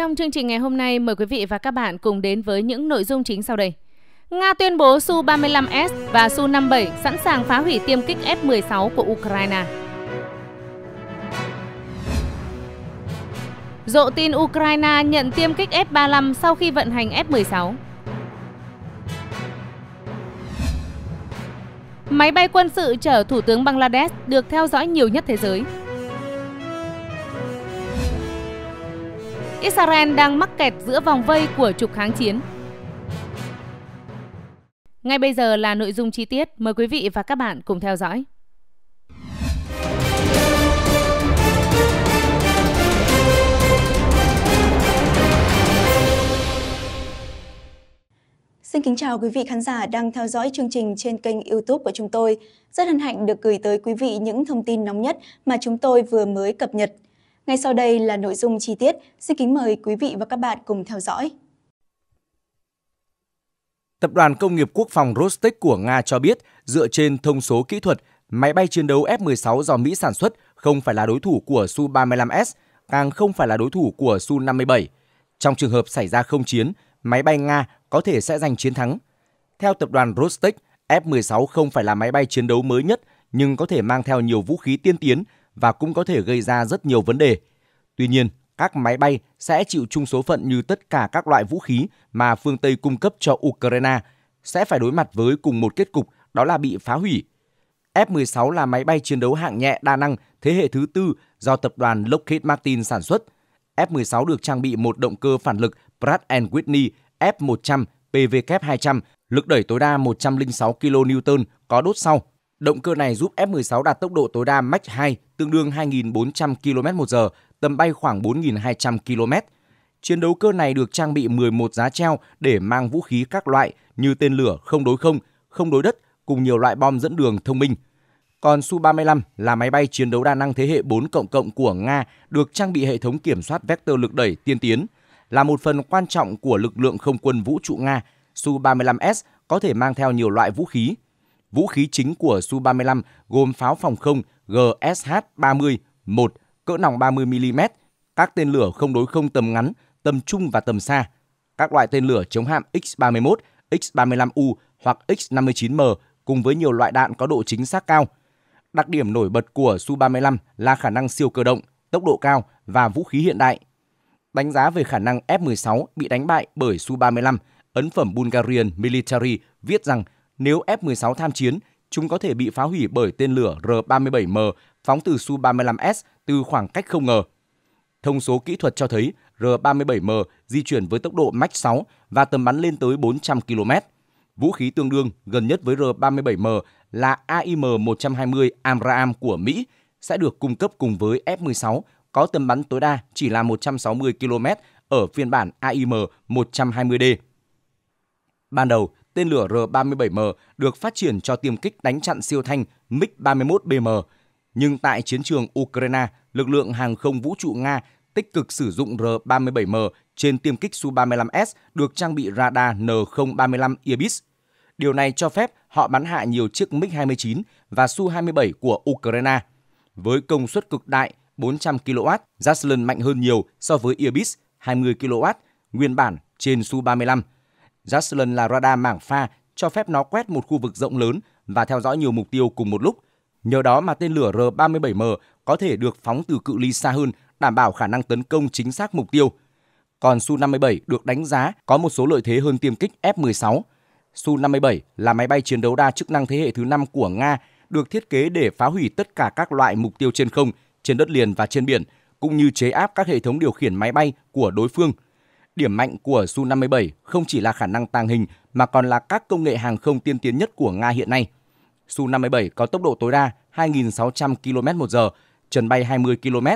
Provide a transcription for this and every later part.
Trong chương trình ngày hôm nay, mời quý vị và các bạn cùng đến với những nội dung chính sau đây. Nga tuyên bố Su-35S và Su-57 sẵn sàng phá hủy tiêm kích F-16 của Ukraine. Rộ tin Ukraine nhận tiêm kích F-35 sau khi vận hành F-16. Máy bay quân sự chở Thủ tướng Bangladesh được theo dõi nhiều nhất thế giới. Israel đang mắc kẹt giữa vòng vây của trục kháng chiến. Ngay bây giờ là nội dung chi tiết, mời quý vị và các bạn cùng theo dõi. Xin kính chào quý vị khán giả đang theo dõi chương trình trên kênh YouTube của chúng tôi. Rất hân hạnh được gửi tới quý vị những thông tin nóng nhất mà chúng tôi vừa mới cập nhật. Ngay sau đây là nội dung chi tiết. Xin kính mời quý vị và các bạn cùng theo dõi. Tập đoàn Công nghiệp Quốc phòng Rostec của Nga cho biết, dựa trên thông số kỹ thuật, máy bay chiến đấu F-16 do Mỹ sản xuất không phải là đối thủ của Su-35S, càng không phải là đối thủ của Su-57. Trong trường hợp xảy ra không chiến, máy bay Nga có thể sẽ giành chiến thắng. Theo tập đoàn Rostec, F-16 không phải là máy bay chiến đấu mới nhất nhưng có thể mang theo nhiều vũ khí tiên tiến và cũng có thể gây ra rất nhiều vấn đề. Tuy nhiên, các máy bay sẽ chịu chung số phận như tất cả các loại vũ khí mà phương Tây cung cấp cho Ukraine sẽ phải đối mặt với cùng một kết cục đó là bị phá hủy. F-16 là máy bay chiến đấu hạng nhẹ đa năng thế hệ thứ tư do tập đoàn Lockheed Martin sản xuất. F-16 được trang bị một động cơ phản lực Pratt Whitney F100 PW200, lực đẩy tối đa 106 kN có đốt sau. Động cơ này giúp F-16 đạt tốc độ tối đa Mach 2 tương đương 2.400 km/h, tầm bay khoảng 4.200 km. Chiến đấu cơ này được trang bị 11 giá treo để mang vũ khí các loại như tên lửa không đối không, không đối đất cùng nhiều loại bom dẫn đường thông minh. Còn Su-35 là máy bay chiến đấu đa năng thế hệ 4 cộng cộng của Nga được trang bị hệ thống kiểm soát vector lực đẩy tiên tiến. Là một phần quan trọng của lực lượng không quân vũ trụ Nga, Su-35S có thể mang theo nhiều loại vũ khí. Vũ khí chính của Su-35 gồm pháo phòng không GSH-30, 1 cỡ nòng 30mm, các tên lửa không đối không tầm ngắn, tầm trung và tầm xa, các loại tên lửa chống hạm X-31, X-35U hoặc X-59M cùng với nhiều loại đạn có độ chính xác cao. Đặc điểm nổi bật của Su-35 là khả năng siêu cơ động, tốc độ cao và vũ khí hiện đại. Đánh giá về khả năng F-16 bị đánh bại bởi Su-35, ấn phẩm Bulgarian Military viết rằng nếu F-16 tham chiến, chúng có thể bị phá hủy bởi tên lửa R-37M phóng từ Su-35S từ khoảng cách không ngờ. Thông số kỹ thuật cho thấy R-37M di chuyển với tốc độ Mach 6 và tầm bắn lên tới 400 km. Vũ khí tương đương gần nhất với R-37M là AIM-120 AMRAAM của Mỹ sẽ được cung cấp cùng với F-16 có tầm bắn tối đa chỉ là 160 km ở phiên bản AIM-120D. Ban đầu, tên lửa R-37M được phát triển cho tiêm kích đánh chặn siêu thanh MiG-31BM, nhưng tại chiến trường Ukraine, lực lượng hàng không vũ trụ Nga tích cực sử dụng R-37M trên tiêm kích Su-35S được trang bị radar N-035 Ibis. Điều này cho phép họ bắn hạ nhiều chiếc MiG-29 và Su-27 của Ukraine. Với công suất cực đại 400 kW, Javelin mạnh hơn nhiều so với Ibis 20 kW, nguyên bản trên Su-35. Javelin là radar mảng pha cho phép nó quét một khu vực rộng lớn và theo dõi nhiều mục tiêu cùng một lúc. Nhờ đó mà tên lửa R-37M có thể được phóng từ cự ly xa hơn, đảm bảo khả năng tấn công chính xác mục tiêu. Còn Su-57 được đánh giá có một số lợi thế hơn tiêm kích F-16. Su-57 là máy bay chiến đấu đa chức năng thế hệ thứ 5 của Nga, được thiết kế để phá hủy tất cả các loại mục tiêu trên không, trên đất liền và trên biển, cũng như chế áp các hệ thống điều khiển máy bay của đối phương – Điểm mạnh của Su-57 không chỉ là khả năng tàng hình mà còn là các công nghệ hàng không tiên tiến nhất của Nga hiện nay. Su-57 có tốc độ tối đa 2.600 km/h, trần bay 20 km,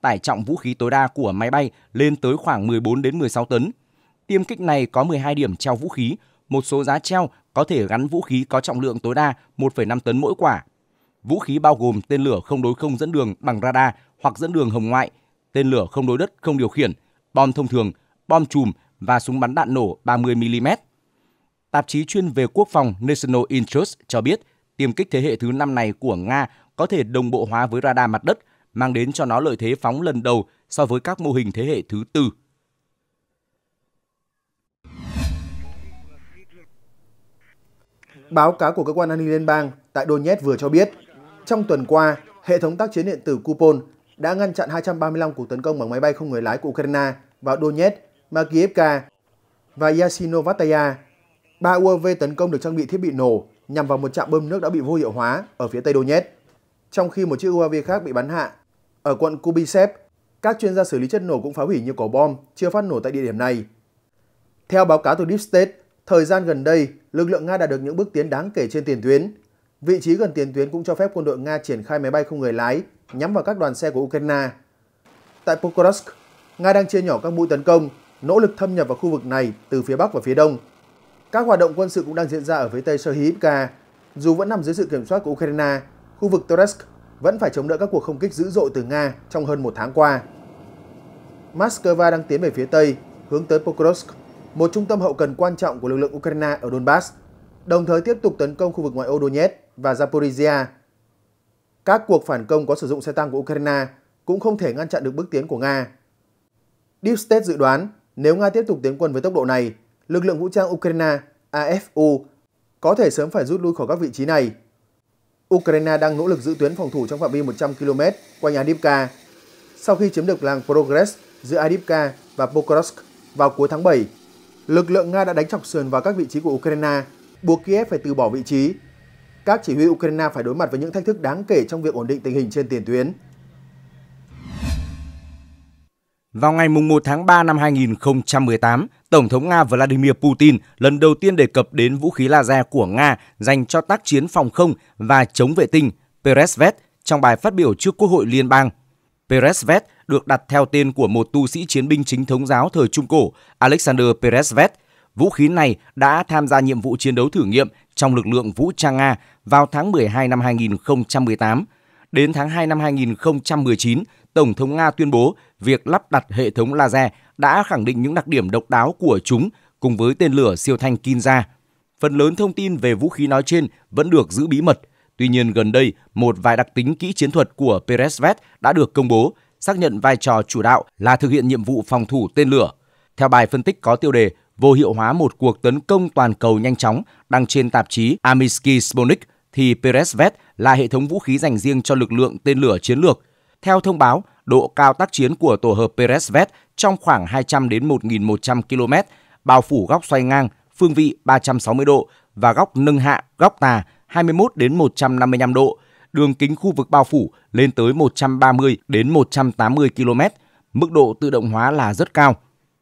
tải trọng vũ khí tối đa của máy bay lên tới khoảng 14 đến 16 tấn. Tiêm kích này có 12 điểm treo vũ khí, một số giá treo có thể gắn vũ khí có trọng lượng tối đa 1,5 tấn mỗi quả. Vũ khí bao gồm tên lửa không đối không dẫn đường bằng radar hoặc dẫn đường hồng ngoại, tên lửa không đối đất không điều khiển, bom thông thường, bom chùm và súng bắn đạn nổ 30mm. Tạp chí chuyên về quốc phòng National Interest cho biết tiêm kích thế hệ thứ năm này của Nga có thể đồng bộ hóa với radar mặt đất, mang đến cho nó lợi thế phóng lần đầu so với các mô hình thế hệ thứ tư. Báo cáo của cơ quan an ninh liên bang tại Donetsk vừa cho biết, trong tuần qua, hệ thống tác chiến điện tử Kupol đã ngăn chặn 235 cuộc tấn công bằng máy bay không người lái của Ukraine vào Donetsk Makievka và Yasinovataya. Ba UAV tấn công được trang bị thiết bị nổ nhằm vào một trạm bơm nước đã bị vô hiệu hóa ở phía tây Donetsk, trong khi một chiếc UAV khác bị bắn hạ ở quận Kubisev. Các chuyên gia xử lý chất nổ cũng phá hủy nhiều quả bom chưa phát nổ tại địa điểm này. Theo báo cáo từ Deep State, thời gian gần đây, lực lượng Nga đã được những bước tiến đáng kể trên tiền tuyến. Vị trí gần tiền tuyến cũng cho phép quân đội Nga triển khai máy bay không người lái nhắm vào các đoàn xe của Ukraine. Tại Pokrovsk, Nga đang chia nhỏ các mũi tấn công, nỗ lực thâm nhập vào khu vực này từ phía Bắc và phía Đông. Các hoạt động quân sự cũng đang diễn ra ở phía Tây Serhivka. Dù vẫn nằm dưới sự kiểm soát của Ukraine, khu vực Toretsk vẫn phải chống đỡ các cuộc không kích dữ dội từ Nga trong hơn một tháng qua. Moscow đang tiến về phía Tây, hướng tới Pokrovsk, một trung tâm hậu cần quan trọng của lực lượng Ukraine ở Donbass, đồng thời tiếp tục tấn công khu vực ngoại ô Donetsk và Zaporizhia. Các cuộc phản công có sử dụng xe tăng của Ukraine cũng không thể ngăn chặn được bước tiến của Nga. Deep State dự đoán nếu Nga tiếp tục tiến quân với tốc độ này, lực lượng vũ trang Ukraine AFU có thể sớm phải rút lui khỏi các vị trí này. Ukraine đang nỗ lực giữ tuyến phòng thủ trong phạm vi 100 km quanh Adivka. Sau khi chiếm được làng Progress giữa Adivka và Pokrovsk vào cuối tháng 7, lực lượng Nga đã đánh chọc sườn vào các vị trí của Ukraine, buộc Kiev phải từ bỏ vị trí. Các chỉ huy Ukraine phải đối mặt với những thách thức đáng kể trong việc ổn định tình hình trên tiền tuyến. Vào ngày 1 tháng 3 năm 2018, Tổng thống Nga Vladimir Putin lần đầu tiên đề cập đến vũ khí laser của Nga dành cho tác chiến phòng không và chống vệ tinh Peresvet trong bài phát biểu trước Quốc hội Liên bang. Peresvet được đặt theo tên của một tu sĩ chiến binh chính thống giáo thời Trung Cổ Alexander Peresvet. Vũ khí này đã tham gia nhiệm vụ chiến đấu thử nghiệm trong lực lượng vũ trang Nga vào tháng 12 năm 2018. Đến tháng 2 năm 2019, Tổng thống Nga tuyên bố việc lắp đặt hệ thống laser đã khẳng định những đặc điểm độc đáo của chúng cùng với tên lửa siêu thanh Kinza. Phần lớn thông tin về vũ khí nói trên vẫn được giữ bí mật. Tuy nhiên gần đây, một vài đặc tính kỹ chiến thuật của Peresvet đã được công bố, xác nhận vai trò chủ đạo là thực hiện nhiệm vụ phòng thủ tên lửa. Theo bài phân tích có tiêu đề vô hiệu hóa một cuộc tấn công toàn cầu nhanh chóng đăng trên tạp chí Amisky Sputnik thì Peresvet là hệ thống vũ khí dành riêng cho lực lượng tên lửa chiến lược. Theo thông báo, độ cao tác chiến của tổ hợp Peresvet trong khoảng 200 đến 1.100 km, bao phủ góc xoay ngang, phương vị 360 độ và góc nâng hạ, góc tà 21 đến 155 độ. Đường kính khu vực bao phủ lên tới 130 đến 180 km. Mức độ tự động hóa là rất cao.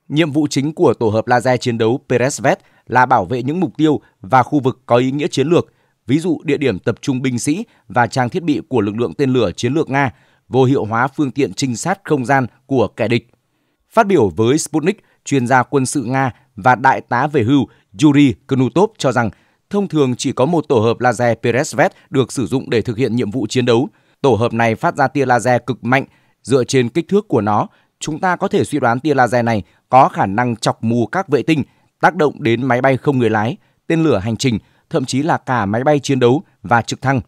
Nhiệm vụ chính của tổ hợp laser chiến đấu Peresvet là bảo vệ những mục tiêu và khu vực có ý nghĩa chiến lược, ví dụ địa điểm tập trung binh sĩ và trang thiết bị của lực lượng tên lửa chiến lược Nga, vô hiệu hóa phương tiện trinh sát không gian của kẻ địch. Phát biểu với Sputnik, chuyên gia quân sự Nga và đại tá về hưu Yuri Knutov cho rằng thông thường chỉ có một tổ hợp laser Peresvet được sử dụng để thực hiện nhiệm vụ chiến đấu. Tổ hợp này phát ra tia laser cực mạnh. Dựa trên kích thước của nó, chúng ta có thể suy đoán tia laser này có khả năng chọc mù các vệ tinh, tác động đến máy bay không người lái, tên lửa hành trình, thậm chí là cả máy bay chiến đấu và trực thăng.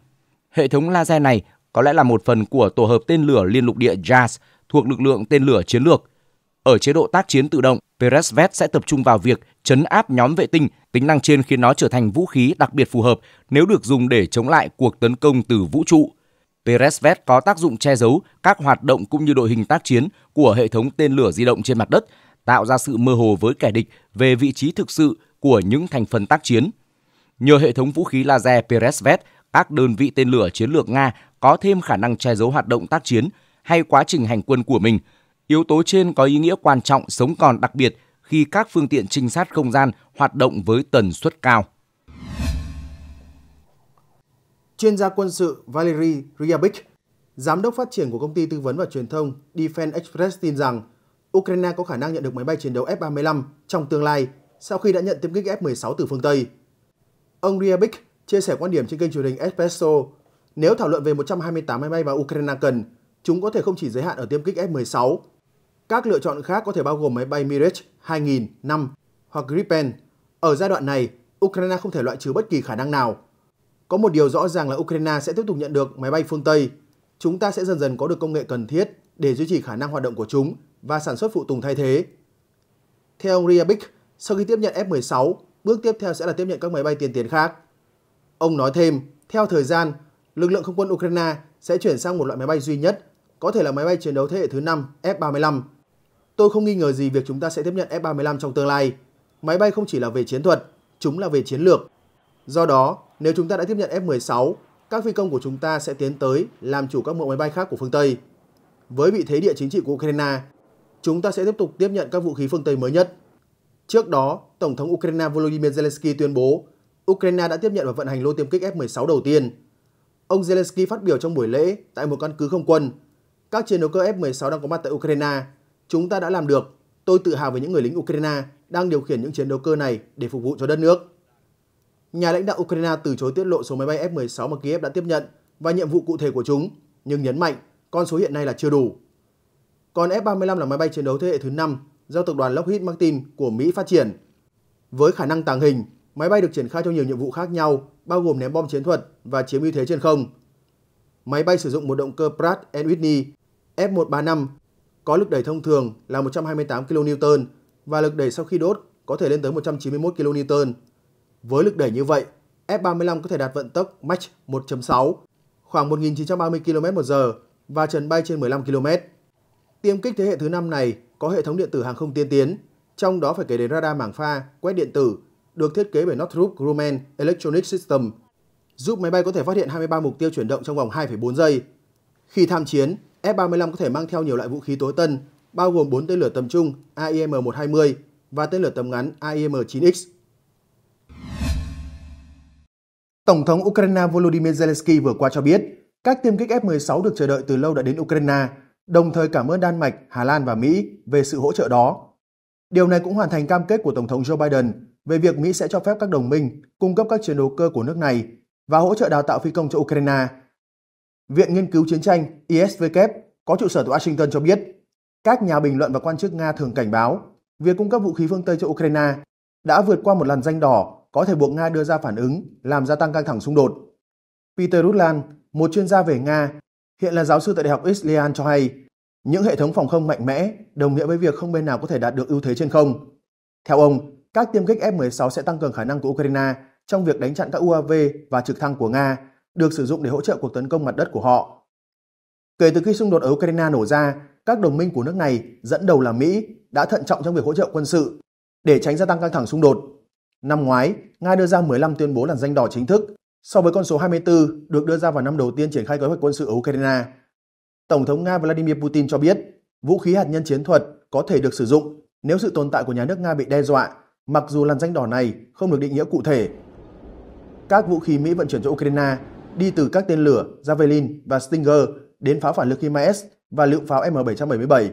Hệ thống laser này có lẽ là một phần của tổ hợp tên lửa liên lục địa JAS thuộc lực lượng tên lửa chiến lược. Ở chế độ tác chiến tự động, Peresvet sẽ tập trung vào việc chấn áp nhóm vệ tinh, tính năng trên khiến nó trở thành vũ khí đặc biệt phù hợp nếu được dùng để chống lại cuộc tấn công từ vũ trụ. Peresvet có tác dụng che giấu các hoạt động cũng như đội hình tác chiến của hệ thống tên lửa di động trên mặt đất, tạo ra sự mơ hồ với kẻ địch về vị trí thực sự của những thành phần tác chiến. Nhờ hệ thống vũ khí laser Peresvet, các đơn vị tên lửa chiến lược Nga có thêm khả năng che giấu hoạt động tác chiến hay quá trình hành quân của mình. Yếu tố trên có ý nghĩa quan trọng sống còn đặc biệt khi các phương tiện trinh sát không gian hoạt động với tần suất cao. Chuyên gia quân sự Valery Ryabik, giám đốc phát triển của công ty tư vấn và truyền thông Defense Express tin rằng Ukraine có khả năng nhận được máy bay chiến đấu F-35 trong tương lai sau khi đã nhận tiêm kích F-16 từ phương Tây. Ông Ryabik chia sẻ quan điểm trên kênh truyền hình Espresso nếu thảo luận về 128 máy bay mà Ukraine cần, chúng có thể không chỉ giới hạn ở tiêm kích F-16. Các lựa chọn khác có thể bao gồm máy bay Mirage 2000, 5 hoặc Gripen. Ở giai đoạn này, Ukraine không thể loại trừ bất kỳ khả năng nào. Có một điều rõ ràng là Ukraine sẽ tiếp tục nhận được máy bay phương Tây. Chúng ta sẽ dần dần có được công nghệ cần thiết để duy trì khả năng hoạt động của chúng và sản xuất phụ tùng thay thế. Theo ông Ryabik, sau khi tiếp nhận F-16, bước tiếp theo sẽ là tiếp nhận các máy bay tiên tiến khác. Ông nói thêm, theo thời gian, lực lượng không quân Ukraine sẽ chuyển sang một loại máy bay duy nhất, có thể là máy bay chiến đấu thế hệ thứ 5 F-35. Tôi không nghi ngờ gì việc chúng ta sẽ tiếp nhận F-35 trong tương lai. Máy bay không chỉ là về chiến thuật, chúng là về chiến lược. Do đó, nếu chúng ta đã tiếp nhận F-16, các phi công của chúng ta sẽ tiến tới làm chủ các mẫu máy bay khác của phương Tây. Với vị thế địa chính trị của Ukraine, chúng ta sẽ tiếp tục tiếp nhận các vũ khí phương Tây mới nhất. Trước đó, Tổng thống Ukraine Volodymyr Zelensky tuyên bố Ukraine đã tiếp nhận và vận hành lô tiêm kích F-16 đầu tiên. Ông Zelensky phát biểu trong buổi lễ tại một căn cứ không quân. Các chiến đấu cơ F-16 đang có mặt tại Ukraine. Chúng ta đã làm được. Tôi tự hào về những người lính Ukraine đang điều khiển những chiến đấu cơ này để phục vụ cho đất nước. Nhà lãnh đạo Ukraine từ chối tiết lộ số máy bay F-16 mà Kiev đã tiếp nhận và nhiệm vụ cụ thể của chúng, nhưng nhấn mạnh con số hiện nay là chưa đủ. Còn F-35 là máy bay chiến đấu thế hệ thứ 5 do tập đoàn Lockheed Martin của Mỹ phát triển. Với khả năng tàng hình, máy bay được triển khai cho nhiều nhiệm vụ khác nhau, bao gồm ném bom chiến thuật và chiếm ưu thế trên không. Máy bay sử dụng một động cơ Pratt Whitney F135 có lực đẩy thông thường là 128 kN và lực đẩy sau khi đốt có thể lên tới 191 kN. Với lực đẩy như vậy, F-35 có thể đạt vận tốc Mach 1.6, khoảng 1.930 km/h và trần bay trên 15 km. Tiêm kích thế hệ thứ 5 này có hệ thống điện tử hàng không tiên tiến, trong đó phải kể đến radar mảng pha, quét điện tử, được thiết kế bởi Northrop Grumman Electronic System, giúp máy bay có thể phát hiện 23 mục tiêu chuyển động trong vòng 2,4 giây. Khi tham chiến, F-35 có thể mang theo nhiều loại vũ khí tối tân, bao gồm 4 tên lửa tầm trung AIM-120 và tên lửa tầm ngắn AIM-9X. Tổng thống Ukraine Volodymyr Zelensky vừa qua cho biết, các tiêm kích F-16 được chờ đợi từ lâu đã đến Ukraine, đồng thời cảm ơn Đan Mạch, Hà Lan và Mỹ về sự hỗ trợ đó. Điều này cũng hoàn thành cam kết của Tổng thống Joe Biden về việc Mỹ sẽ cho phép các đồng minh cung cấp các chiến đấu cơ của nước này và hỗ trợ đào tạo phi công cho Ukraine. Viện Nghiên cứu Chiến tranh ISVK có trụ sở tại Washington cho biết, các nhà bình luận và quan chức Nga thường cảnh báo việc cung cấp vũ khí phương Tây cho Ukraine đã vượt qua một làn danh đỏ có thể buộc Nga đưa ra phản ứng làm gia tăng căng thẳng xung đột. Peter Rutland, một chuyên gia về Nga, hiện là giáo sư tại Đại học Islian cho hay, những hệ thống phòng không mạnh mẽ đồng nghĩa với việc không bên nào có thể đạt được ưu thế trên không. Theo ông, các tiêm kích F-16 sẽ tăng cường khả năng của Ukraine trong việc đánh chặn các UAV và trực thăng của Nga, được sử dụng để hỗ trợ cuộc tấn công mặt đất của họ. Kể từ khi xung đột ở Ukraine nổ ra, các đồng minh của nước này, dẫn đầu là Mỹ, đã thận trọng trong việc hỗ trợ quân sự để tránh gia tăng căng thẳng xung đột. Năm ngoái, Nga đưa ra 15 tuyên bố làn danh đỏ chính thức, so với con số 24 được đưa ra vào năm đầu tiên triển khai kế hoạch quân sự ở Ukraine. Tổng thống Nga Vladimir Putin cho biết, vũ khí hạt nhân chiến thuật có thể được sử dụng nếu sự tồn tại của nhà nước Nga bị đe dọa mặc dù làn danh đỏ này không được định nghĩa cụ thể. Các vũ khí Mỹ vận chuyển cho Ukraine đi từ các tên lửa Javelin và Stinger đến pháo phản lực HIMARS và lượng pháo M777.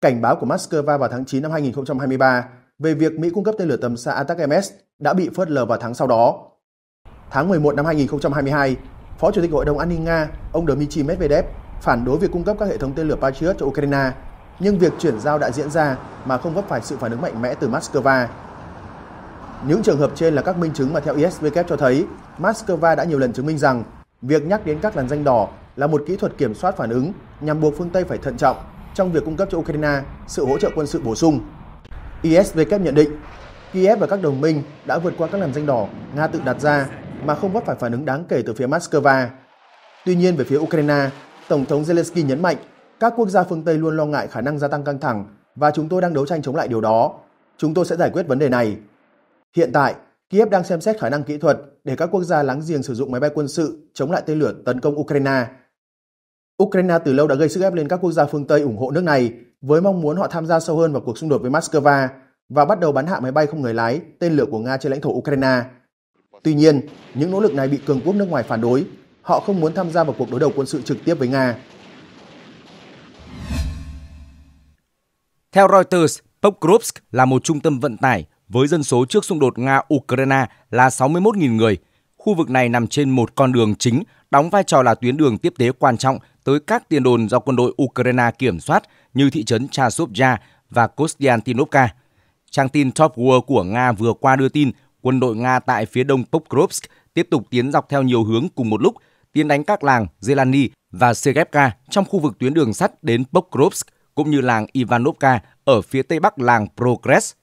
Cảnh báo của Moscow vào tháng 9 năm 2023 về việc Mỹ cung cấp tên lửa tầm xa Attack-MS đã bị phớt lờ vào tháng sau đó. Tháng 11 năm 2022, Phó Chủ tịch Hội đồng An ninh Nga, ông Dmitry Medvedev phản đối việc cung cấp các hệ thống tên lửa Patriot cho Ukraine nhưng việc chuyển giao đã diễn ra mà không vấp phải sự phản ứng mạnh mẽ từ Moscow. Những trường hợp trên là các minh chứng mà theo ISW cho thấy Moscow đã nhiều lần chứng minh rằng việc nhắc đến các làn danh đỏ là một kỹ thuật kiểm soát phản ứng nhằm buộc phương Tây phải thận trọng trong việc cung cấp cho Ukraine sự hỗ trợ quân sự bổ sung. ISW nhận định Kiev và các đồng minh đã vượt qua các làn danh đỏ Nga tự đặt ra mà không vấp phải phản ứng đáng kể từ phía Moscow. Tuy nhiên về phía Ukraine, Tổng thống Zelensky nhấn mạnh các quốc gia phương Tây luôn lo ngại khả năng gia tăng căng thẳng và chúng tôi đang đấu tranh chống lại điều đó. Chúng tôi sẽ giải quyết vấn đề này. Hiện tại, Kiev đang xem xét khả năng kỹ thuật để các quốc gia láng giềng sử dụng máy bay quân sự chống lại tên lửa tấn công Ukraine. Ukraine từ lâu đã gây sức ép lên các quốc gia phương Tây ủng hộ nước này với mong muốn họ tham gia sâu hơn vào cuộc xung đột với Moscow và bắt đầu bắn hạ máy bay không người lái, tên lửa của Nga trên lãnh thổ Ukraine. Tuy nhiên, những nỗ lực này bị cường quốc nước ngoài phản đối. Họ không muốn tham gia vào cuộc đối đầu quân sự trực tiếp với Nga. Theo Reuters, Pokrovsk là một trung tâm vận tải với dân số trước xung đột Nga-Ukraine là 61.000 người. Khu vực này nằm trên một con đường chính, đóng vai trò là tuyến đường tiếp tế quan trọng tới các tiền đồn do quân đội Ukraine kiểm soát như thị trấn Chasovya và Kostiantinovka. Trang tin Top War của Nga vừa qua đưa tin quân đội Nga tại phía đông Pokrovsk tiếp tục tiến dọc theo nhiều hướng cùng một lúc, tiến đánh các làng Zelany và Segevka trong khu vực tuyến đường sắt đến Pokrovsk cũng như làng Ivanovka ở phía tây bắc làng Progress.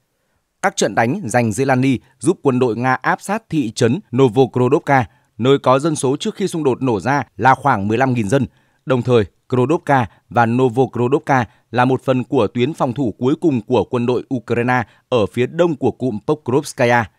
Các trận đánh giành Zelany giúp quân đội Nga áp sát thị trấn Novokrodovka, nơi có dân số trước khi xung đột nổ ra là khoảng 15.000 dân. Đồng thời, Krodovka và Novokrodovka là một phần của tuyến phòng thủ cuối cùng của quân đội Ukraine ở phía đông của cụm Pokrovskaya.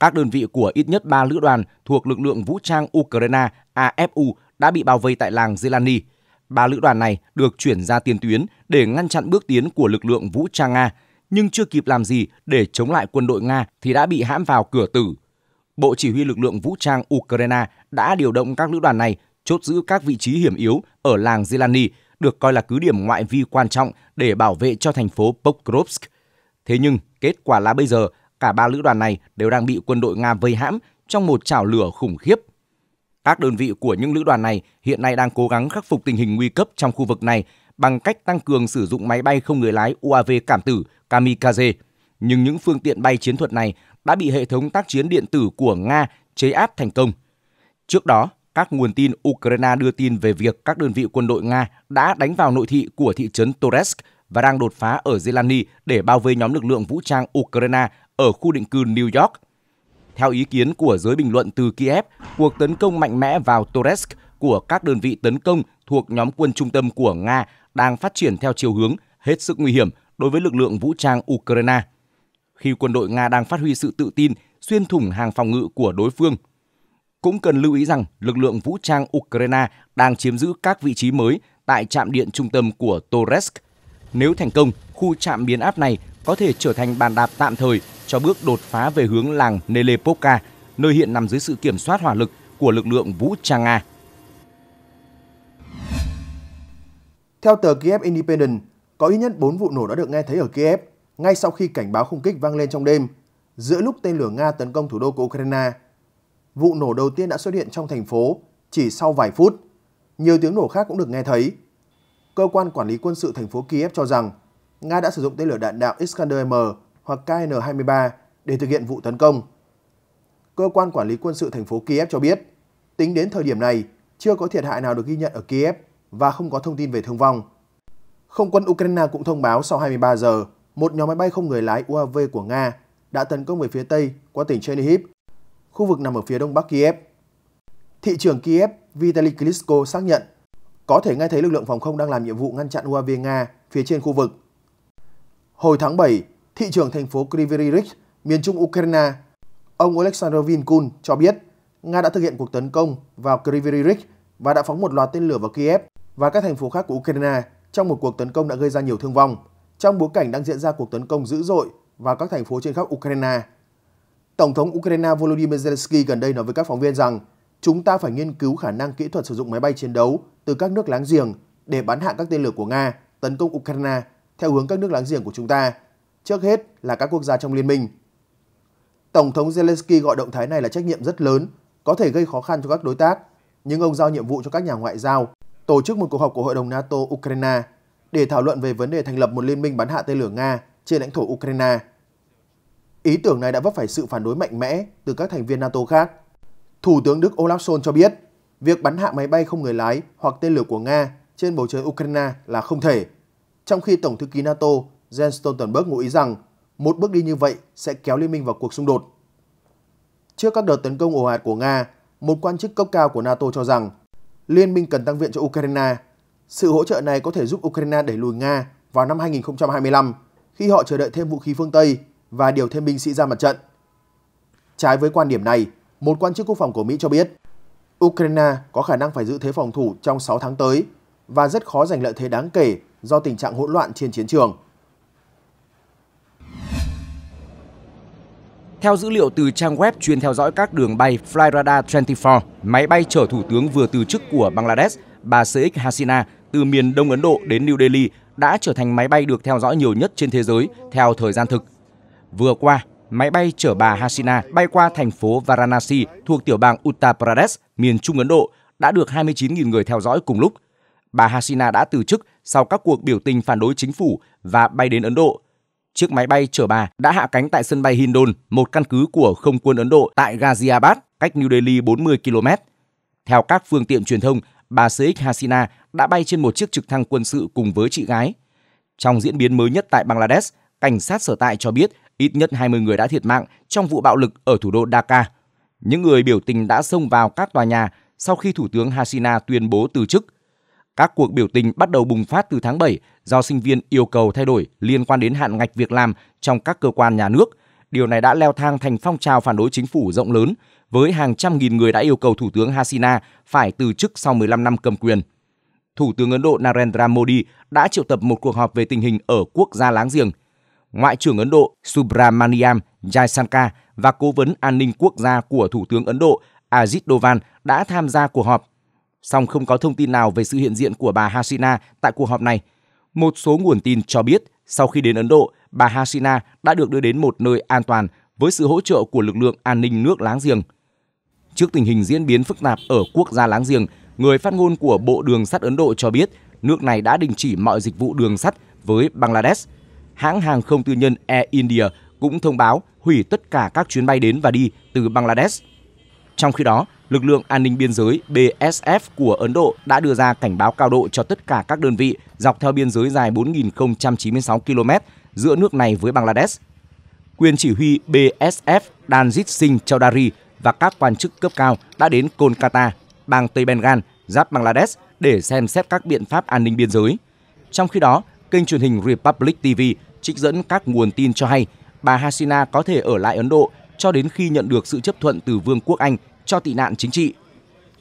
Các đơn vị của ít nhất 3 lữ đoàn thuộc lực lượng vũ trang Ukraine AFU đã bị bao vây tại làng Zelany. Ba lữ đoàn này được chuyển ra tiền tuyến để ngăn chặn bước tiến của lực lượng vũ trang Nga, nhưng chưa kịp làm gì để chống lại quân đội Nga thì đã bị hãm vào cửa tử. Bộ Chỉ huy lực lượng vũ trang Ukraine đã điều động các lữ đoàn này chốt giữ các vị trí hiểm yếu ở làng Zelany, được coi là cứ điểm ngoại vi quan trọng để bảo vệ cho thành phố Pokrovsk. Thế nhưng, kết quả là bây giờ, cả ba lữ đoàn này đều đang bị quân đội Nga vây hãm trong một chảo lửa khủng khiếp. Các đơn vị của những lữ đoàn này hiện nay đang cố gắng khắc phục tình hình nguy cấp trong khu vực này bằng cách tăng cường sử dụng máy bay không người lái UAV cảm tử kamikaze. Nhưng những phương tiện bay chiến thuật này đã bị hệ thống tác chiến điện tử của Nga chế áp thành công. Trước đó, các nguồn tin Ukraine đưa tin về việc các đơn vị quân đội Nga đã đánh vào nội thị của thị trấn toresk và đang đột phá ở Zelany để bao vây nhóm lực lượng vũ trang Ukraine ở khu định cư New York. Theo ý kiến của giới bình luận từ Kiev, cuộc tấn công mạnh mẽ vào Toretsk của các đơn vị tấn công thuộc nhóm quân trung tâm của Nga đang phát triển theo chiều hướng hết sức nguy hiểm đối với lực lượng vũ trang Ukraine. Khi quân đội Nga đang phát huy sự tự tin xuyên thủng hàng phòng ngự của đối phương, cũng cần lưu ý rằng lực lượng vũ trang Ukraine đang chiếm giữ các vị trí mới tại trạm điện trung tâm của Toretsk. Nếu thành công, khu trạm biến áp này có thể trở thành bàn đạp tạm thời cho bước đột phá về hướng làng Nelepovka, nơi hiện nằm dưới sự kiểm soát hỏa lực của lực lượng vũ trang Nga. Theo tờ Kiev Independent, có ít nhất 4 vụ nổ đã được nghe thấy ở Kiev ngay sau khi cảnh báo không kích vang lên trong đêm, giữa lúc tên lửa Nga tấn công thủ đô của Ukraine. Vụ nổ đầu tiên đã xuất hiện trong thành phố chỉ sau vài phút. Nhiều tiếng nổ khác cũng được nghe thấy. Cơ quan quản lý quân sự thành phố Kiev cho rằng Nga đã sử dụng tên lửa đạn đạo Iskander-M hoặc KN-23 để thực hiện vụ tấn công. Cơ quan quản lý quân sự thành phố Kiev cho biết, tính đến thời điểm này, chưa có thiệt hại nào được ghi nhận ở Kiev và không có thông tin về thương vong. Không quân Ukraine cũng thông báo sau 23 giờ, một nhóm máy bay không người lái UAV của Nga đã tấn công về phía Tây qua tỉnh Chernihiv, khu vực nằm ở phía đông bắc Kiev. Thị trưởng Kiev Vitaly Klitschko xác nhận có thể nghe thấy lực lượng phòng không đang làm nhiệm vụ ngăn chặn UAV Nga phía trên khu vực. Hồi tháng 7, thị trưởng thành phố Kryvyi Rih, miền trung Ukraine, ông Alexander Vinkun cho biết Nga đã thực hiện cuộc tấn công vào Kryvyi Rih và đã phóng một loạt tên lửa vào Kiev và các thành phố khác của Ukraine trong một cuộc tấn công đã gây ra nhiều thương vong, trong bối cảnh đang diễn ra cuộc tấn công dữ dội vào các thành phố trên khắp Ukraine. Tổng thống Ukraine Volodymyr Zelensky gần đây nói với các phóng viên rằng chúng ta phải nghiên cứu khả năng kỹ thuật sử dụng máy bay chiến đấu từ các nước láng giềng để bắn hạ các tên lửa của Nga tấn công Ukraine theo hướng các nước láng giềng của chúng ta, trước hết là các quốc gia trong liên minh. Tổng thống Zelensky gọi động thái này là trách nhiệm rất lớn, có thể gây khó khăn cho các đối tác, nhưng ông giao nhiệm vụ cho các nhà ngoại giao tổ chức một cuộc họp của Hội đồng NATO Ukraine để thảo luận về vấn đề thành lập một liên minh bắn hạ tên lửa Nga trên lãnh thổ Ukraine. Ý tưởng này đã vấp phải sự phản đối mạnh mẽ từ các thành viên NATO khác. Thủ tướng Đức Olaf Scholz cho biết, việc bắn hạ máy bay không người lái hoặc tên lửa của Nga trên bầu trời Ukraine là không thể. Trong khi Tổng thư ký NATO Jens Stoltenberg ngụ ý rằng một bước đi như vậy sẽ kéo liên minh vào cuộc xung đột. Trước các đợt tấn công ồ ạt của Nga, một quan chức cấp cao của NATO cho rằng liên minh cần tăng viện cho Ukraine. Sự hỗ trợ này có thể giúp Ukraine đẩy lùi Nga vào năm 2025 khi họ chờ đợi thêm vũ khí phương Tây và điều thêm binh sĩ ra mặt trận. Trái với quan điểm này, một quan chức quốc phòng của Mỹ cho biết Ukraine có khả năng phải giữ thế phòng thủ trong 6 tháng tới và rất khó giành lợi thế đáng kể do tình trạng hỗn loạn trên chiến trường. Theo dữ liệu từ trang web chuyên theo dõi các đường bay Flyradar 24, máy bay chở thủ tướng vừa từ chức của Bangladesh, bà Sheikh Hasina, từ miền Đông Ấn Độ đến New Delhi đã trở thành máy bay được theo dõi nhiều nhất trên thế giới theo thời gian thực. Vừa qua, máy bay chở bà Hasina bay qua thành phố Varanasi thuộc tiểu bang Uttar Pradesh, miền Trung Ấn Độ, đã được 29.000 người theo dõi cùng lúc. Bà Hasina đã từ chức sau các cuộc biểu tình phản đối chính phủ và bay đến Ấn Độ chiếc máy bay chở bà đã hạ cánh tại sân bay Hindon, một căn cứ của không quân Ấn Độ tại Ghaziabad, cách New Delhi 40 km. Theo các phương tiện truyền thông, bà Sheikh Hasina đã bay trên một chiếc trực thăng quân sự cùng với chị gái. Trong diễn biến mới nhất tại Bangladesh, cảnh sát sở tại cho biết ít nhất 20 người đã thiệt mạng trong vụ bạo lực ở thủ đô Dhaka. Những người biểu tình đã xông vào các tòa nhà sau khi Thủ tướng Hasina tuyên bố từ chức. Các cuộc biểu tình bắt đầu bùng phát từ tháng 7 do sinh viên yêu cầu thay đổi liên quan đến hạn ngạch việc làm trong các cơ quan nhà nước. Điều này đã leo thang thành phong trào phản đối chính phủ rộng lớn, với hàng trăm nghìn người đã yêu cầu Thủ tướng Hasina phải từ chức sau 15 năm cầm quyền. Thủ tướng Ấn Độ Narendra Modi đã triệu tập một cuộc họp về tình hình ở quốc gia láng giềng. Ngoại trưởng Ấn Độ Subramaniam Jaishankar và Cố vấn An ninh Quốc gia của Thủ tướng Ấn Độ Ajit Dovan đã tham gia cuộc họp. Song không có thông tin nào về sự hiện diện của bà Hasina tại cuộc họp này. Một số nguồn tin cho biết sau khi đến Ấn Độ, bà Hasina đã được đưa đến một nơi an toàn với sự hỗ trợ của lực lượng an ninh nước láng giềng. Trước tình hình diễn biến phức tạp ở quốc gia láng giềng, người phát ngôn của Bộ Đường sắt Ấn Độ cho biết nước này đã đình chỉ mọi dịch vụ đường sắt với Bangladesh. Hãng hàng không tư nhân Air India cũng thông báo hủy tất cả các chuyến bay đến và đi từ Bangladesh. Trong khi đó, lực lượng an ninh biên giới BSF của Ấn Độ đã đưa ra cảnh báo cao độ cho tất cả các đơn vị dọc theo biên giới dài 4.096 km giữa nước này với Bangladesh. Quyền chỉ huy BSF Danjit Singh Chaudhary và các quan chức cấp cao đã đến Kolkata, bang Tây Bengal, giáp Bangladesh để xem xét các biện pháp an ninh biên giới. Trong khi đó, kênh truyền hình Republic TV trích dẫn các nguồn tin cho hay bà Hasina có thể ở lại Ấn Độ cho đến khi nhận được sự chấp thuận từ Vương quốc Anh cho tị nạn chính trị.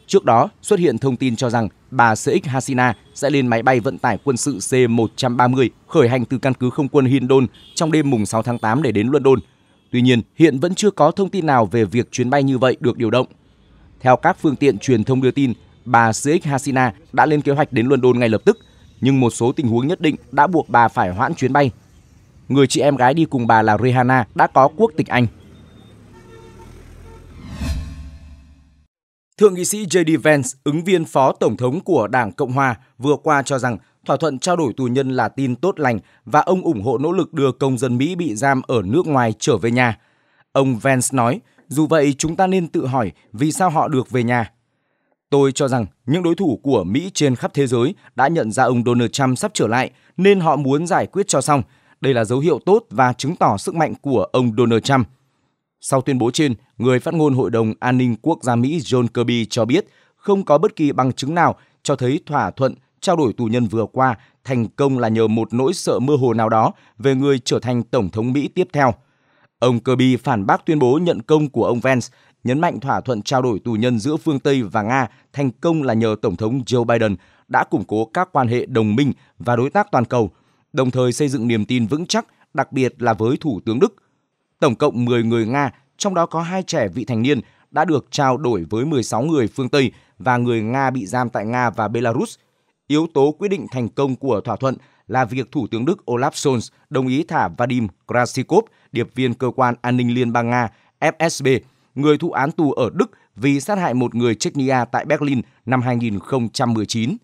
Trước đó, xuất hiện thông tin cho rằng bà CX Hasina sẽ lên máy bay vận tải quân sự C-130 khởi hành từ căn cứ không quân Hindon trong đêm mùng 6 tháng 8 để đến London. Tuy nhiên, hiện vẫn chưa có thông tin nào về việc chuyến bay như vậy được điều động. Theo các phương tiện truyền thông đưa tin, bà CX Hasina đã lên kế hoạch đến London ngay lập tức, nhưng một số tình huống nhất định đã buộc bà phải hoãn chuyến bay. Người chị em gái đi cùng bà là Rihanna đã có quốc tịch Anh. Thượng nghị sĩ J.D. Vance, ứng viên phó tổng thống của Đảng Cộng Hòa, vừa qua cho rằng thỏa thuận trao đổi tù nhân là tin tốt lành và ông ủng hộ nỗ lực đưa công dân Mỹ bị giam ở nước ngoài trở về nhà. Ông Vance nói, dù vậy chúng ta nên tự hỏi vì sao họ được về nhà. Tôi cho rằng những đối thủ của Mỹ trên khắp thế giới đã nhận ra ông Donald Trump sắp trở lại nên họ muốn giải quyết cho xong. Đây là dấu hiệu tốt và chứng tỏ sức mạnh của ông Donald Trump. Sau tuyên bố trên, người phát ngôn Hội đồng An ninh Quốc gia Mỹ John Kirby cho biết không có bất kỳ bằng chứng nào cho thấy thỏa thuận trao đổi tù nhân vừa qua thành công là nhờ một nỗi sợ mơ hồ nào đó về người trở thành Tổng thống Mỹ tiếp theo. Ông Kirby phản bác tuyên bố nhận công của ông Vance, nhấn mạnh thỏa thuận trao đổi tù nhân giữa phương Tây và Nga thành công là nhờ Tổng thống Joe Biden đã củng cố các quan hệ đồng minh và đối tác toàn cầu, đồng thời xây dựng niềm tin vững chắc, đặc biệt là với Thủ tướng Đức. Tổng cộng 10 người Nga, trong đó có hai trẻ vị thành niên, đã được trao đổi với 16 người phương Tây và người Nga bị giam tại Nga và Belarus. Yếu tố quyết định thành công của thỏa thuận là việc Thủ tướng Đức Olaf Scholz đồng ý thả Vadim Krasikov, điệp viên cơ quan an ninh Liên bang Nga FSB, người thụ án tù ở Đức vì sát hại một người Chechnya tại Berlin năm 2019.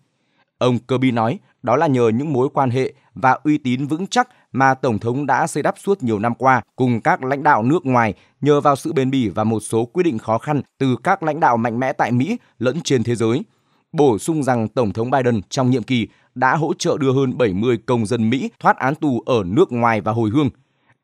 Ông Kirby nói đó là nhờ những mối quan hệ và uy tín vững chắc mà Tổng thống đã xây đắp suốt nhiều năm qua cùng các lãnh đạo nước ngoài nhờ vào sự bền bỉ và một số quyết định khó khăn từ các lãnh đạo mạnh mẽ tại Mỹ lẫn trên thế giới. Bổ sung rằng Tổng thống Biden trong nhiệm kỳ đã hỗ trợ đưa hơn 70 công dân Mỹ thoát án tù ở nước ngoài và hồi hương.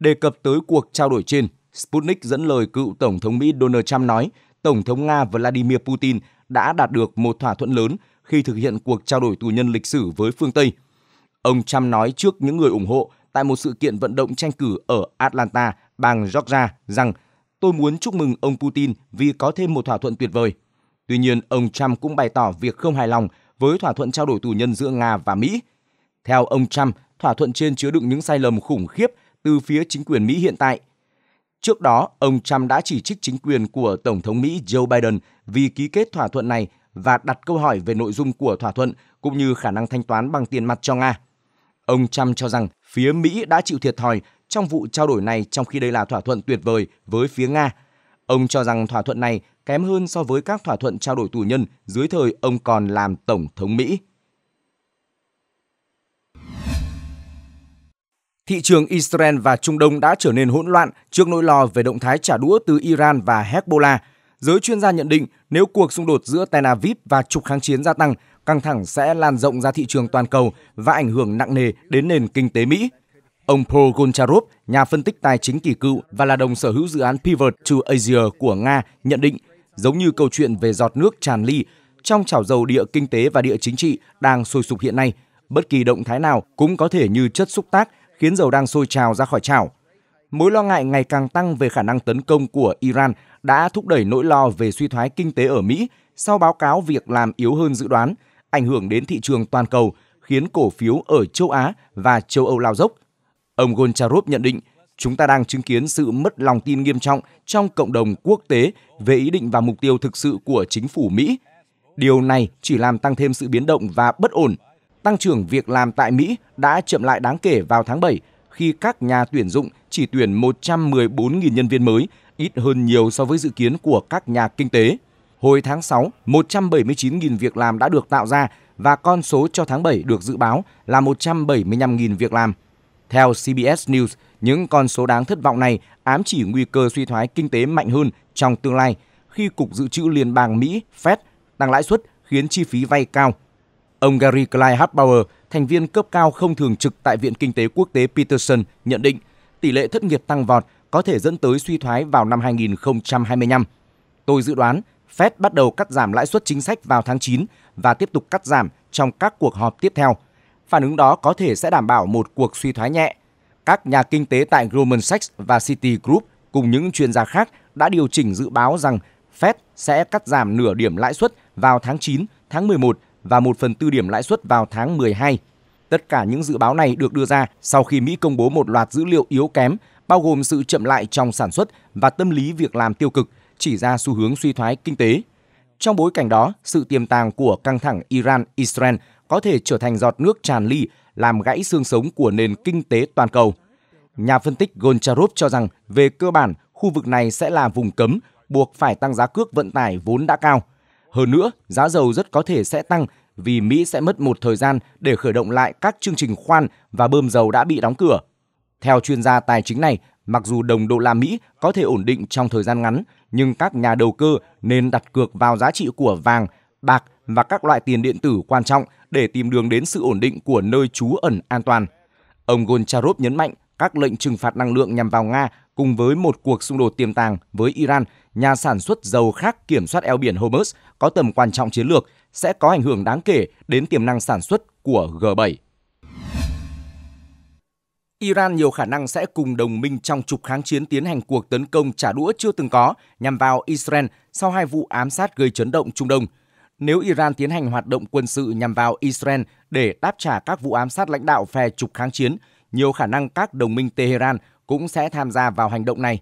Đề cập tới cuộc trao đổi trên, Sputnik dẫn lời cựu Tổng thống Mỹ Donald Trump nói Tổng thống Nga Vladimir Putin đã đạt được một thỏa thuận lớn khi thực hiện cuộc trao đổi tù nhân lịch sử với phương Tây. Ông Trump nói trước những người ủng hộ tại một sự kiện vận động tranh cử ở Atlanta, bang Georgia rằng tôi muốn chúc mừng ông Putin vì có thêm một thỏa thuận tuyệt vời. Tuy nhiên, ông Trump cũng bày tỏ việc không hài lòng với thỏa thuận trao đổi tù nhân giữa Nga và Mỹ. Theo ông Trump, thỏa thuận trên chứa đựng những sai lầm khủng khiếp từ phía chính quyền Mỹ hiện tại. Trước đó, ông Trump đã chỉ trích chính quyền của Tổng thống Mỹ Joe Biden vì ký kết thỏa thuận này và đặt câu hỏi về nội dung của thỏa thuận cũng như khả năng thanh toán bằng tiền mặt cho Nga. Ông Trump cho rằng phía Mỹ đã chịu thiệt thòi trong vụ trao đổi này trong khi đây là thỏa thuận tuyệt vời với phía Nga. Ông cho rằng thỏa thuận này kém hơn so với các thỏa thuận trao đổi tù nhân dưới thời ông còn làm Tổng thống Mỹ. Thị trường Israel và Trung Đông đã trở nên hỗn loạn trước nỗi lo về động thái trả đũa từ Iran và Hezbollah. Giới chuyên gia nhận định nếu cuộc xung đột giữa Tel Aviv và trục kháng chiến gia tăng, căng thẳng sẽ lan rộng ra thị trường toàn cầu và ảnh hưởng nặng nề đến nền kinh tế Mỹ. Ông Paul Goncharov, nhà phân tích tài chính kỳ cựu và là đồng sở hữu dự án Pivot to Asia của Nga, nhận định giống như câu chuyện về giọt nước tràn ly, trong chảo dầu địa kinh tế và địa chính trị đang sôi sục hiện nay, bất kỳ động thái nào cũng có thể như chất xúc tác khiến dầu đang sôi trào ra khỏi chảo. Mối lo ngại ngày càng tăng về khả năng tấn công của Iran đã thúc đẩy nỗi lo về suy thoái kinh tế ở Mỹ sau báo cáo việc làm yếu hơn dự đoán, ảnh hưởng đến thị trường toàn cầu, khiến cổ phiếu ở châu Á và châu Âu lao dốc. Ông Goncharov nhận định, chúng ta đang chứng kiến sự mất lòng tin nghiêm trọng trong cộng đồng quốc tế về ý định và mục tiêu thực sự của chính phủ Mỹ. Điều này chỉ làm tăng thêm sự biến động và bất ổn. Tăng trưởng việc làm tại Mỹ đã chậm lại đáng kể vào tháng 7 khi các nhà tuyển dụng chỉ tuyển 114.000 nhân viên mới, ít hơn nhiều so với dự kiến của các nhà kinh tế. Hồi tháng 6, 179.000 việc làm đã được tạo ra và con số cho tháng 7 được dự báo là 175.000 việc làm. Theo CBS News, những con số đáng thất vọng này ám chỉ nguy cơ suy thoái kinh tế mạnh hơn trong tương lai khi Cục Dự trữ Liên bang Mỹ Fed tăng lãi suất khiến chi phí vay cao. Ông Gary Clyde Hartbauer, thành viên cấp cao không thường trực tại Viện Kinh tế Quốc tế Peterson, nhận định tỷ lệ thất nghiệp tăng vọt có thể dẫn tới suy thoái vào năm 2025. Tôi dự đoán Fed bắt đầu cắt giảm lãi suất chính sách vào tháng 9 và tiếp tục cắt giảm trong các cuộc họp tiếp theo. Phản ứng đó có thể sẽ đảm bảo một cuộc suy thoái nhẹ. Các nhà kinh tế tại Goldman Sachs và Citigroup cùng những chuyên gia khác đã điều chỉnh dự báo rằng Fed sẽ cắt giảm nửa điểm lãi suất vào tháng 9, tháng 11 và 1 phần tư điểm lãi suất vào tháng 12. Tất cả những dự báo này được đưa ra sau khi Mỹ công bố một loạt dữ liệu yếu kém, bao gồm sự chậm lại trong sản xuất và tâm lý việc làm tiêu cực, chỉ ra xu hướng suy thoái kinh tế. Trong bối cảnh đó, sự tiềm tàng của căng thẳng Iran-Israel có thể trở thành giọt nước tràn ly, làm gãy xương sống của nền kinh tế toàn cầu. Nhà phân tích Goncharov cho rằng về cơ bản, khu vực này sẽ là vùng cấm, buộc phải tăng giá cước vận tải vốn đã cao. Hơn nữa, giá dầu rất có thể sẽ tăng vì Mỹ sẽ mất một thời gian để khởi động lại các chương trình khoan và bơm dầu đã bị đóng cửa. Theo chuyên gia tài chính này, mặc dù đồng đô la Mỹ có thể ổn định trong thời gian ngắn, nhưng các nhà đầu cơ nên đặt cược vào giá trị của vàng, bạc và các loại tiền điện tử quan trọng để tìm đường đến sự ổn định của nơi trú ẩn an toàn. Ông Goncharov nhấn mạnh các lệnh trừng phạt năng lượng nhằm vào Nga cùng với một cuộc xung đột tiềm tàng với Iran, nhà sản xuất dầu khác kiểm soát eo biển Hormuz có tầm quan trọng chiến lược sẽ có ảnh hưởng đáng kể đến tiềm năng sản xuất của G7. Iran nhiều khả năng sẽ cùng đồng minh trong trục kháng chiến tiến hành cuộc tấn công trả đũa chưa từng có nhằm vào Israel sau hai vụ ám sát gây chấn động Trung Đông. Nếu Iran tiến hành hoạt động quân sự nhằm vào Israel để đáp trả các vụ ám sát lãnh đạo phe trục kháng chiến, nhiều khả năng các đồng minh Tehran cũng sẽ tham gia vào hành động này.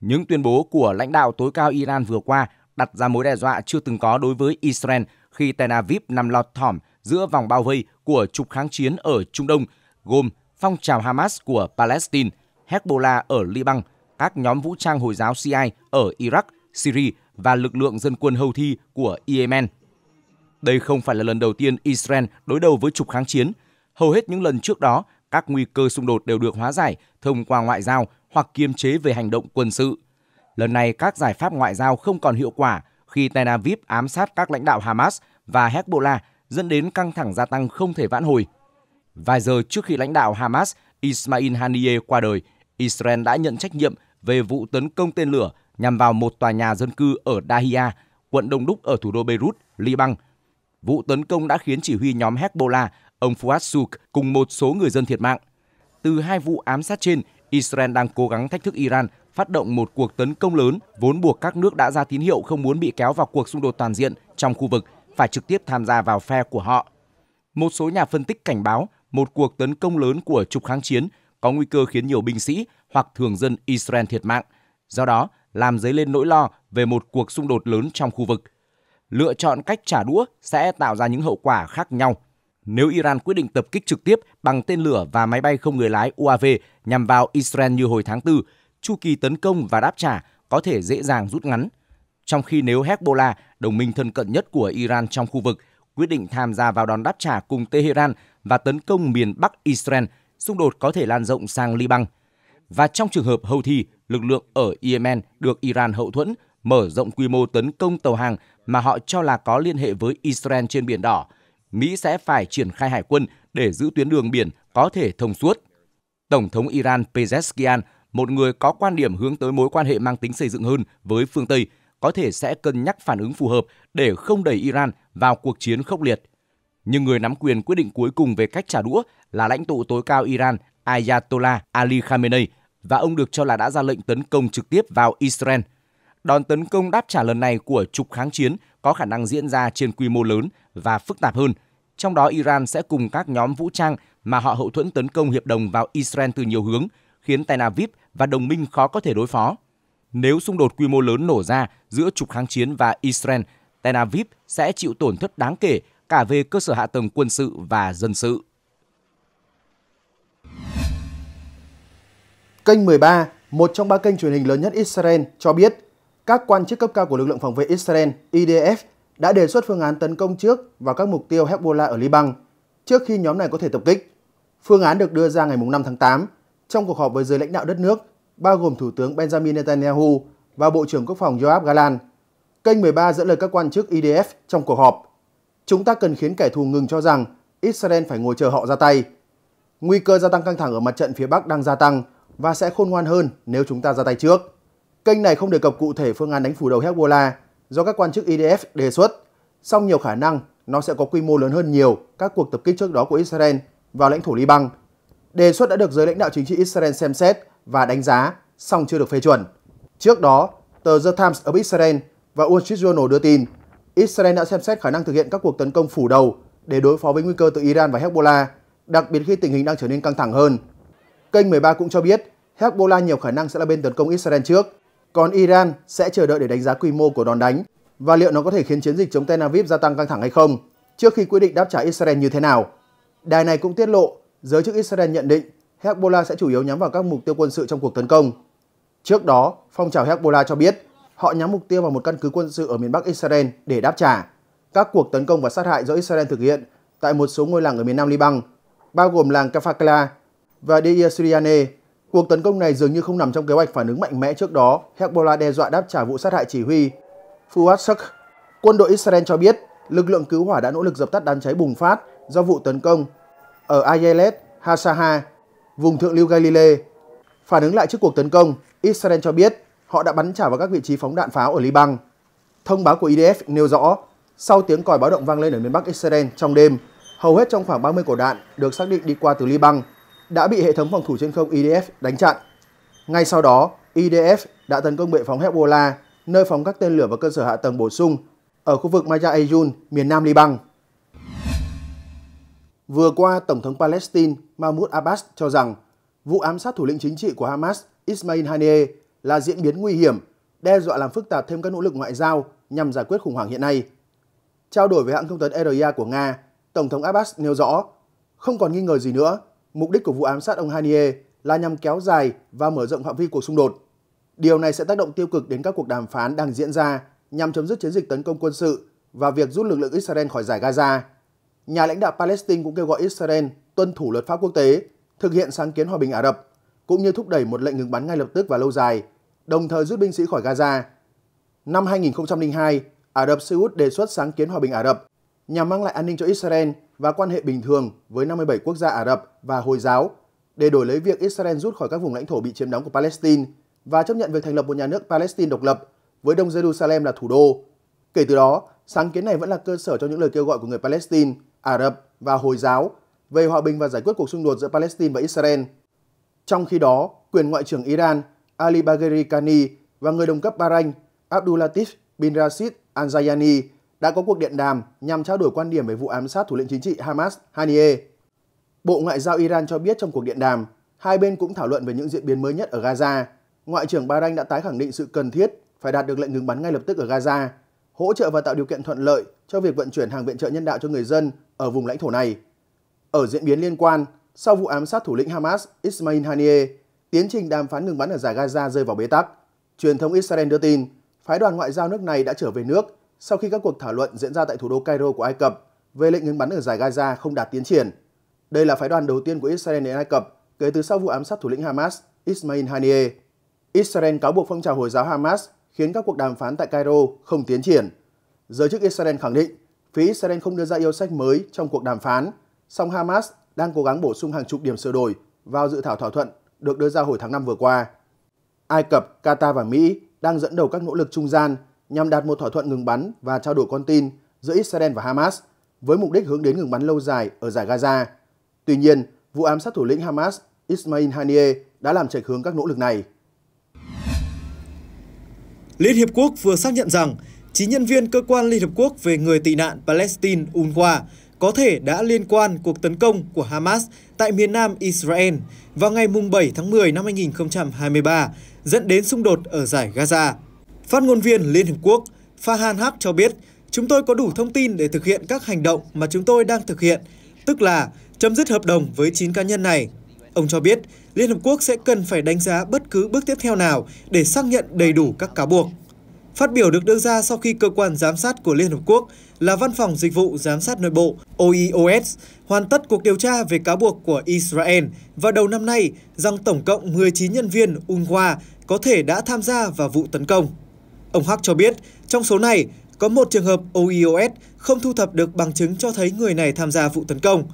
Những tuyên bố của lãnh đạo tối cao Iran vừa qua đặt ra mối đe dọa chưa từng có đối với Israel khi Tel Aviv nằm lọt thỏm giữa vòng bao vây của trục kháng chiến ở Trung Đông, gồm phong trào Hamas của Palestine, Hezbollah ở Liban, các nhóm vũ trang Hồi giáo CIA ở Iraq, Syria và lực lượng dân quân Houthi của Yemen. Đây không phải là lần đầu tiên Israel đối đầu với trục kháng chiến. Hầu hết những lần trước đó, các nguy cơ xung đột đều được hóa giải thông qua ngoại giao hoặc kiềm chế về hành động quân sự. Lần này các giải pháp ngoại giao không còn hiệu quả khi Tel Aviv ám sát các lãnh đạo Hamas và Hezbollah dẫn đến căng thẳng gia tăng không thể vãn hồi. Vài giờ trước khi lãnh đạo Hamas Ismail Haniyeh qua đời, Israel đã nhận trách nhiệm về vụ tấn công tên lửa nhằm vào một tòa nhà dân cư ở Dahia, quận Đông Đúc ở thủ đô Beirut, Liban. Vụ tấn công đã khiến chỉ huy nhóm Hezbollah, ông Fuad Suk cùng một số người dân thiệt mạng. Từ hai vụ ám sát trên, Israel đang cố gắng thách thức Iran phát động một cuộc tấn công lớn vốn buộc các nước đã ra tín hiệu không muốn bị kéo vào cuộc xung đột toàn diện trong khu vực phải trực tiếp tham gia vào phe của họ. Một số nhà phân tích cảnh báo một cuộc tấn công lớn của trục kháng chiến có nguy cơ khiến nhiều binh sĩ hoặc thường dân Israel thiệt mạng, do đó làm dấy lên nỗi lo về một cuộc xung đột lớn trong khu vực. Lựa chọn cách trả đũa sẽ tạo ra những hậu quả khác nhau. Nếu Iran quyết định tập kích trực tiếp bằng tên lửa và máy bay không người lái UAV nhằm vào Israel như hồi tháng 4, chu kỳ tấn công và đáp trả có thể dễ dàng rút ngắn. Trong khi nếu Hezbollah, đồng minh thân cận nhất của Iran trong khu vực, quyết định tham gia vào đòn đáp trả cùng Tehran và tấn công miền Bắc Israel, xung đột có thể lan rộng sang Liban. Và trong trường hợp Houthi, lực lượng ở Yemen được Iran hậu thuẫn mở rộng quy mô tấn công tàu hàng mà họ cho là có liên hệ với Israel trên Biển Đỏ, Mỹ sẽ phải triển khai hải quân để giữ tuyến đường biển có thể thông suốt. Tổng thống Iran Pezeshkian, một người có quan điểm hướng tới mối quan hệ mang tính xây dựng hơn với phương Tây, có thể sẽ cân nhắc phản ứng phù hợp để không đẩy Iran vào cuộc chiến khốc liệt. Nhưng người nắm quyền quyết định cuối cùng về cách trả đũa là lãnh tụ tối cao Iran Ayatollah Ali Khamenei và ông được cho là đã ra lệnh tấn công trực tiếp vào Israel. Đòn tấn công đáp trả lần này của trục kháng chiến có khả năng diễn ra trên quy mô lớn và phức tạp hơn. Trong đó Iran sẽ cùng các nhóm vũ trang mà họ hậu thuẫn tấn công hiệp đồng vào Israel từ nhiều hướng, khiến Tel Aviv và đồng minh khó có thể đối phó. Nếu xung đột quy mô lớn nổ ra giữa trục kháng chiến và Israel, Tel Aviv sẽ chịu tổn thất đáng kể cả về cơ sở hạ tầng quân sự và dân sự. Kênh 13, một trong ba kênh truyền hình lớn nhất Israel, cho biết các quan chức cấp cao của lực lượng phòng vệ Israel IDF đã đề xuất phương án tấn công trước vào các mục tiêu Hezbollah ở Liban trước khi nhóm này có thể tập kích. Phương án được đưa ra ngày 5 tháng 8 trong cuộc họp với giới lãnh đạo đất nước, bao gồm Thủ tướng Benjamin Netanyahu và Bộ trưởng Quốc phòng Yoav Galan. Kênh 13 dẫn lời các quan chức IDF trong cuộc họp. Chúng ta cần khiến kẻ thù ngừng cho rằng Israel phải ngồi chờ họ ra tay. Nguy cơ gia tăng căng thẳng ở mặt trận phía Bắc đang gia tăng và sẽ khôn ngoan hơn nếu chúng ta ra tay trước. Kênh này không đề cập cụ thể phương án đánh phủ đầu Hezbollah do các quan chức IDF đề xuất, song nhiều khả năng nó sẽ có quy mô lớn hơn nhiều các cuộc tập kích trước đó của Israel vào lãnh thổ Liban. Đề xuất đã được giới lãnh đạo chính trị Israel xem xét và đánh giá, song chưa được phê chuẩn. Trước đó, tờ The Times of Israel và Wall Street Journal đưa tin Israel đã xem xét khả năng thực hiện các cuộc tấn công phủ đầu để đối phó với nguy cơ từ Iran và Hezbollah, đặc biệt khi tình hình đang trở nên căng thẳng hơn. Kênh 13 cũng cho biết Hezbollah nhiều khả năng sẽ là bên tấn công Israel trước, còn Iran sẽ chờ đợi để đánh giá quy mô của đòn đánh và liệu nó có thể khiến chiến dịch chống Tel Aviv gia tăng căng thẳng hay không trước khi quyết định đáp trả Israel như thế nào. Đài này cũng tiết lộ giới chức Israel nhận định Hezbollah sẽ chủ yếu nhắm vào các mục tiêu quân sự trong cuộc tấn công. Trước đó, phong trào Hezbollah cho biết họ nhắm mục tiêu vào một căn cứ quân sự ở miền Bắc Israel để đáp trả các cuộc tấn công và sát hại do Israel thực hiện tại một số ngôi làng ở miền Nam Liban, bao gồm làng Kafakla và Deir Suriane. Cuộc tấn công này dường như không nằm trong kế hoạch phản ứng mạnh mẽ trước đó. Hezbollah đe dọa đáp trả vụ sát hại chỉ huy Fuad Shak. Quân đội Israel cho biết lực lượng cứu hỏa đã nỗ lực dập tắt đám cháy bùng phát do vụ tấn công ở Ayelet Hasaha, vùng thượng lưu Galilee. Phản ứng lại trước cuộc tấn công, Israel cho biết họ đã bắn trả vào các vị trí phóng đạn pháo ở Liban. Thông báo của IDF nêu rõ, sau tiếng còi báo động vang lên ở miền Bắc Israel trong đêm, hầu hết trong khoảng 30 quả đạn được xác định đi qua từ Liban đã bị hệ thống phòng thủ trên không IDF đánh chặn. Ngay sau đó, IDF đã tấn công bệ phóng Hezbollah, nơi phóng các tên lửa và cơ sở hạ tầng bổ sung ở khu vực Maya Ayun, miền nam Liban. Vừa qua, Tổng thống Palestine Mahmoud Abbas cho rằng vụ ám sát thủ lĩnh chính trị của Hamas Ismail Haniyeh là diễn biến nguy hiểm, đe dọa làm phức tạp thêm các nỗ lực ngoại giao nhằm giải quyết khủng hoảng hiện nay. Trao đổi với hãng thông tấn RIA của Nga, Tổng thống Abbas nêu rõ, không còn nghi ngờ gì nữa, mục đích của vụ ám sát ông Haniyeh là nhằm kéo dài và mở rộng phạm vi cuộc xung đột. Điều này sẽ tác động tiêu cực đến các cuộc đàm phán đang diễn ra nhằm chấm dứt chiến dịch tấn công quân sự và việc rút lực lượng Israel khỏi giải Gaza. Nhà lãnh đạo Palestine cũng kêu gọi Israel tuân thủ luật pháp quốc tế, thực hiện sáng kiến hòa bình Ả Rập, cũng như thúc đẩy một lệnh ngừng bắn ngay lập tức và lâu dài, đồng thời rút binh sĩ khỏi Gaza. Năm 2002, Ả Rập Xê Út đề xuất sáng kiến hòa bình Ả Rập nhằm mang lại an ninh cho Israel và quan hệ bình thường với 57 quốc gia Ả Rập và Hồi giáo để đổi lấy việc Israel rút khỏi các vùng lãnh thổ bị chiếm đóng của Palestine và chấp nhận việc thành lập một nhà nước Palestine độc lập với Đông Jerusalem là thủ đô. Kể từ đó, sáng kiến này vẫn là cơ sở cho những lời kêu gọi của người Palestine, Ả Rập và Hồi giáo về hòa bình và giải quyết cuộc xung đột giữa Palestine và Israel. Trong khi đó, quyền ngoại trưởng Iran Ali Bagheri Kani và người đồng cấp Bahrain Abdulatif bin Rashid Al-Zayani đã có cuộc điện đàm nhằm trao đổi quan điểm về vụ ám sát thủ lĩnh chính trị Hamas Haniyeh. Bộ Ngoại giao Iran cho biết trong cuộc điện đàm, hai bên cũng thảo luận về những diễn biến mới nhất ở Gaza. Ngoại trưởng Bahrain đã tái khẳng định sự cần thiết phải đạt được lệnh ngừng bắn ngay lập tức ở Gaza, hỗ trợ và tạo điều kiện thuận lợi cho việc vận chuyển hàng viện trợ nhân đạo cho người dân ở vùng lãnh thổ này. Ở diễn biến liên quan, sau vụ ám sát thủ lĩnh Hamas Ismail Haniyeh, tiến trình đàm phán ngừng bắn ở giải Gaza rơi vào bế tắc. Truyền thông Israel đưa tin, phái đoàn ngoại giao nước này đã trở về nước sau khi các cuộc thảo luận diễn ra tại thủ đô Cairo của Ai Cập về lệnh ngừng bắn ở giải Gaza không đạt tiến triển. Đây là phái đoàn đầu tiên của Israel đến Ai Cập kể từ sau vụ ám sát thủ lĩnh Hamas Ismail Haniyeh. Israel cáo buộc phong trào Hồi giáo Hamas khiến các cuộc đàm phán tại Cairo không tiến triển. Giới chức Israel khẳng định phía Israel không đưa ra yêu sách mới trong cuộc đàm phán, song Hamas đang cố gắng bổ sung hàng chục điểm sửa đổi vào dự thảo thỏa thuận được đưa ra hồi tháng 5 vừa qua. Ai Cập, Qatar và Mỹ đang dẫn đầu các nỗ lực trung gian nhằm đạt một thỏa thuận ngừng bắn và trao đổi con tin giữa Israel và Hamas với mục đích hướng đến ngừng bắn lâu dài ở giải Gaza. Tuy nhiên, vụ ám sát thủ lĩnh Hamas Ismail Haniyeh đã làm chệch hướng các nỗ lực này. Liên Hiệp Quốc vừa xác nhận rằng 9 nhân viên cơ quan Liên hiệp Quốc về người tị nạn Palestine UNRWA có thể đã liên quan cuộc tấn công của Hamas tại miền nam Israel vào ngày 7 tháng 10 năm 2023 dẫn đến xung đột ở giải Gaza. Phát ngôn viên Liên Hợp Quốc Fahan Haq cho biết, chúng tôi có đủ thông tin để thực hiện các hành động mà chúng tôi đang thực hiện, tức là chấm dứt hợp đồng với 9 cá nhân này. Ông cho biết, Liên Hợp Quốc sẽ cần phải đánh giá bất cứ bước tiếp theo nào để xác nhận đầy đủ các cáo buộc. Phát biểu được đưa ra sau khi cơ quan giám sát của Liên Hợp Quốc là Văn phòng Dịch vụ Giám sát Nội bộ (OIOS) hoàn tất cuộc điều tra về cáo buộc của Israel vào đầu năm nay rằng tổng cộng 19 nhân viên UNRWA có thể đã tham gia vào vụ tấn công. Ông Hắc cho biết, trong số này, có một trường hợp OIOS không thu thập được bằng chứng cho thấy người này tham gia vụ tấn công.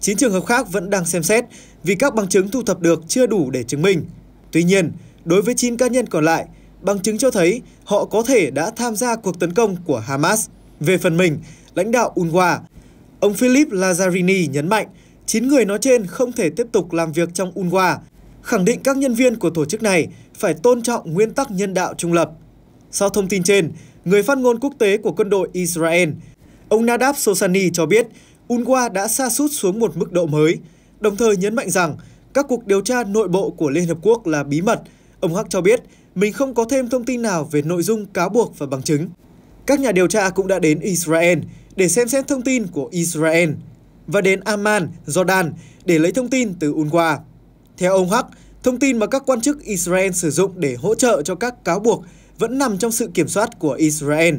9 trường hợp khác vẫn đang xem xét vì các bằng chứng thu thập được chưa đủ để chứng minh. Tuy nhiên, đối với 9 cá nhân còn lại, bằng chứng cho thấy họ có thể đã tham gia cuộc tấn công của Hamas. Về phần mình, lãnh đạo UNRWA, ông Philip Lazzarini nhấn mạnh 9 người nói trên không thể tiếp tục làm việc trong UNRWA, khẳng định các nhân viên của tổ chức này phải tôn trọng nguyên tắc nhân đạo trung lập. Sau thông tin trên, người phát ngôn quốc tế của quân đội Israel, ông Nadav Sosani cho biết UNRWA đã sa sút xuống một mức độ mới, đồng thời nhấn mạnh rằng các cuộc điều tra nội bộ của Liên Hợp Quốc là bí mật. Ông Hắc cho biết mình không có thêm thông tin nào về nội dung cáo buộc và bằng chứng. Các nhà điều tra cũng đã đến Israel để xem xét thông tin của Israel và đến Amman, Jordan để lấy thông tin từ UNRWA. Theo ông Hắc, thông tin mà các quan chức Israel sử dụng để hỗ trợ cho các cáo buộc vẫn nằm trong sự kiểm soát của Israel,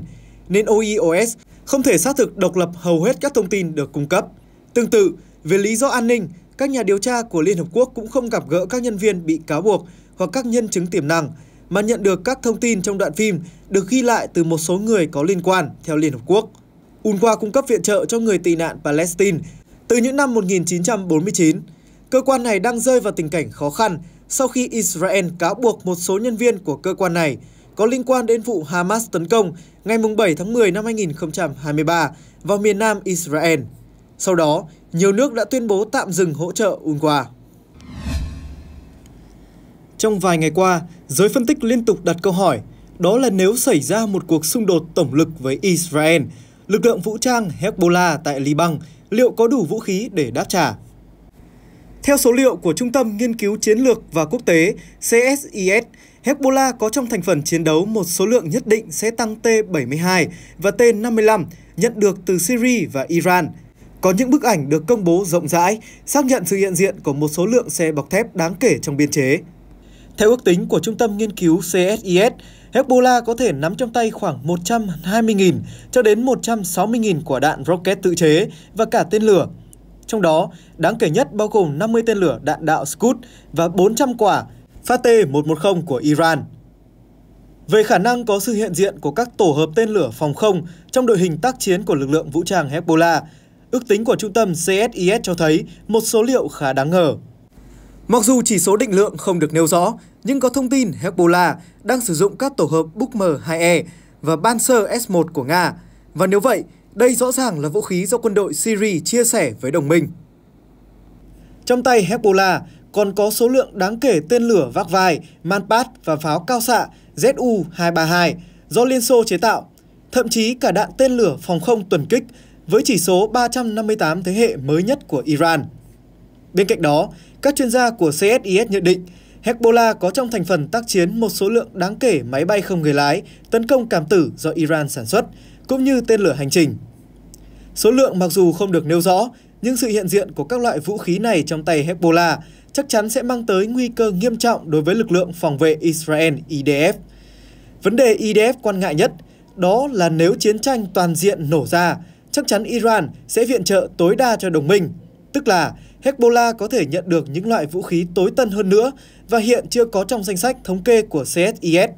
nên OEOS không thể xác thực độc lập hầu hết các thông tin được cung cấp. Tương tự, về lý do an ninh, các nhà điều tra của Liên Hợp Quốc cũng không gặp gỡ các nhân viên bị cáo buộc hoặc các nhân chứng tiềm năng, mà nhận được các thông tin trong đoạn phim được ghi lại từ một số người có liên quan theo Liên Hợp Quốc. UNRWA cung cấp viện trợ cho người tị nạn Palestine từ những năm 1949. Cơ quan này đang rơi vào tình cảnh khó khăn sau khi Israel cáo buộc một số nhân viên của cơ quan này có liên quan đến vụ Hamas tấn công ngày 7 tháng 10 năm 2023 vào miền nam Israel. Sau đó, nhiều nước đã tuyên bố tạm dừng hỗ trợ UNRWA. Trong vài ngày qua, giới phân tích liên tục đặt câu hỏi, đó là nếu xảy ra một cuộc xung đột tổng lực với Israel, lực lượng vũ trang Hezbollah tại Liban liệu có đủ vũ khí để đáp trả? Theo số liệu của Trung tâm Nghiên cứu Chiến lược và Quốc tế CSIS, Hezbollah có trong thành phần chiến đấu một số lượng nhất định sẽ tăng T-72 và T-55 nhận được từ Syria và Iran. Có những bức ảnh được công bố rộng rãi xác nhận sự hiện diện của một số lượng xe bọc thép đáng kể trong biên chế. Theo ước tính của Trung tâm Nghiên cứu CSIS, Hezbollah có thể nắm trong tay khoảng 120.000 cho đến 160.000 quả đạn rocket tự chế và cả tên lửa. Trong đó, đáng kể nhất bao gồm 50 tên lửa đạn đạo Scud và 400 quả Fateh-110 của Iran. Về khả năng có sự hiện diện của các tổ hợp tên lửa phòng không trong đội hình tác chiến của lực lượng vũ trang Hezbollah, ước tính của trung tâm CSIS cho thấy một số liệu khá đáng ngờ. Mặc dù chỉ số định lượng không được nêu rõ, nhưng có thông tin Hezbollah đang sử dụng các tổ hợp Bukmer 2E và Panzer S1 của Nga. Và nếu vậy, đây rõ ràng là vũ khí do quân đội Syria chia sẻ với đồng minh. Trong tay Hezbollah còn có số lượng đáng kể tên lửa vác vai, Manpad và pháo cao xạ Zu-232 do Liên Xô chế tạo, thậm chí cả đạn tên lửa phòng không tuần kích với chỉ số 358 thế hệ mới nhất của Iran. Bên cạnh đó, các chuyên gia của CSIS nhận định Hezbollah có trong thành phần tác chiến một số lượng đáng kể máy bay không người lái tấn công cảm tử do Iran sản xuất, cũng như tên lửa hành trình. Số lượng mặc dù không được nêu rõ, nhưng sự hiện diện của các loại vũ khí này trong tay Hezbollah chắc chắn sẽ mang tới nguy cơ nghiêm trọng đối với lực lượng phòng vệ Israel IDF. Vấn đề IDF quan ngại nhất đó là nếu chiến tranh toàn diện nổ ra, chắc chắn Iran sẽ viện trợ tối đa cho đồng minh, tức là Hezbollah có thể nhận được những loại vũ khí tối tân hơn nữa và hiện chưa có trong danh sách thống kê của CSIS.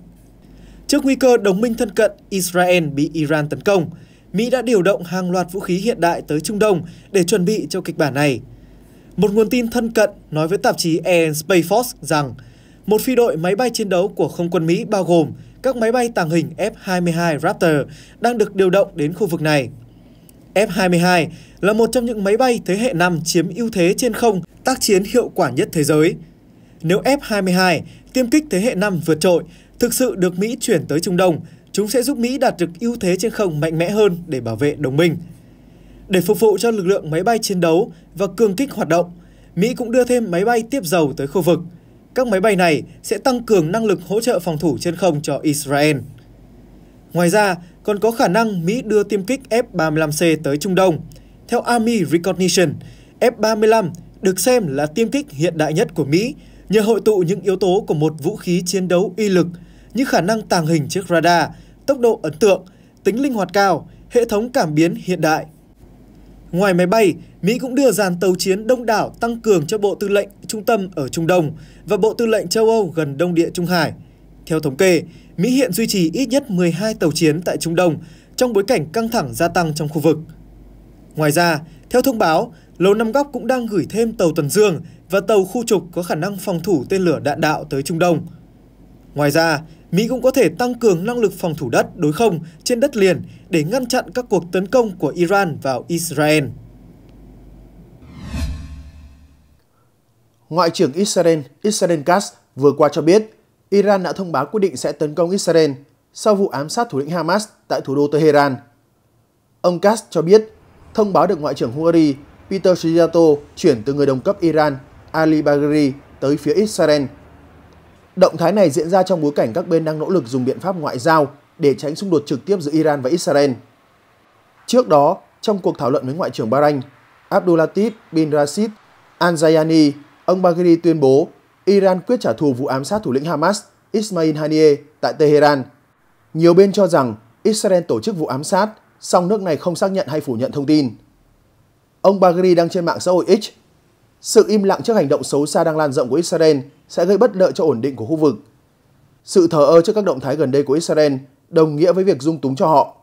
Trước nguy cơ đồng minh thân cận Israel bị Iran tấn công, Mỹ đã điều động hàng loạt vũ khí hiện đại tới Trung Đông để chuẩn bị cho kịch bản này. Một nguồn tin thân cận nói với tạp chí Air Space Force rằng một phi đội máy bay chiến đấu của không quân Mỹ bao gồm các máy bay tàng hình F-22 Raptor đang được điều động đến khu vực này. F-22 là một trong những máy bay thế hệ 5 chiếm ưu thế trên không tác chiến hiệu quả nhất thế giới. Nếu F-22 tiêm kích thế hệ 5 vượt trội thực sự được Mỹ chuyển tới Trung Đông, chúng sẽ giúp Mỹ đạt được ưu thế trên không mạnh mẽ hơn để bảo vệ đồng minh. Để phục vụ cho lực lượng máy bay chiến đấu và cường kích hoạt động, Mỹ cũng đưa thêm máy bay tiếp dầu tới khu vực. Các máy bay này sẽ tăng cường năng lực hỗ trợ phòng thủ trên không cho Israel. Ngoài ra, còn có khả năng Mỹ đưa tiêm kích F-35C tới Trung Đông. Theo Army Recognition, F-35 được xem là tiêm kích hiện đại nhất của Mỹ nhờ hội tụ những yếu tố của một vũ khí chiến đấu uy lực như khả năng tàng hình trước radar, tốc độ ấn tượng, tính linh hoạt cao, hệ thống cảm biến hiện đại. Ngoài máy bay, Mỹ cũng đưa dàn tàu chiến đông đảo tăng cường cho Bộ Tư lệnh Trung tâm ở Trung Đông và Bộ Tư lệnh châu Âu gần Đông Địa Trung Hải. Theo thống kê, Mỹ hiện duy trì ít nhất 12 tàu chiến tại Trung Đông trong bối cảnh căng thẳng gia tăng trong khu vực. Ngoài ra, theo thông báo, Lầu Năm Góc cũng đang gửi thêm tàu tuần dương và tàu khu trục có khả năng phòng thủ tên lửa đạn đạo tới Trung Đông. Ngoài ra, Mỹ cũng có thể tăng cường năng lực phòng thủ đất đối không trên đất liền để ngăn chặn các cuộc tấn công của Iran vào Israel. Ngoại trưởng Israel Israel Katz vừa qua cho biết Iran đã thông báo quyết định sẽ tấn công Israel sau vụ ám sát thủ lĩnh Hamas tại thủ đô Tehran. Ông Katz cho biết thông báo được Ngoại trưởng Hungary Peter Szijjarto chuyển từ người đồng cấp Iran Ali Bagheri tới phía Israel. Động thái này diễn ra trong bối cảnh các bên đang nỗ lực dùng biện pháp ngoại giao để tránh xung đột trực tiếp giữa Iran và Israel. Trước đó, trong cuộc thảo luận với Ngoại trưởng Bahrain, Abdulatif bin Rashid Al-Zayani, ông Bagheri tuyên bố Iran quyết trả thù vụ ám sát thủ lĩnh Hamas Ismail Haniyeh tại Tehran. Nhiều bên cho rằng Israel tổ chức vụ ám sát, song nước này không xác nhận hay phủ nhận thông tin. Ông Bagri đăng trên mạng xã hội X sự im lặng trước hành động xấu xa đang lan rộng của Israel sẽ gây bất lợi cho ổn định của khu vực. Sự thờ ơ trước các động thái gần đây của Israel đồng nghĩa với việc dung túng cho họ.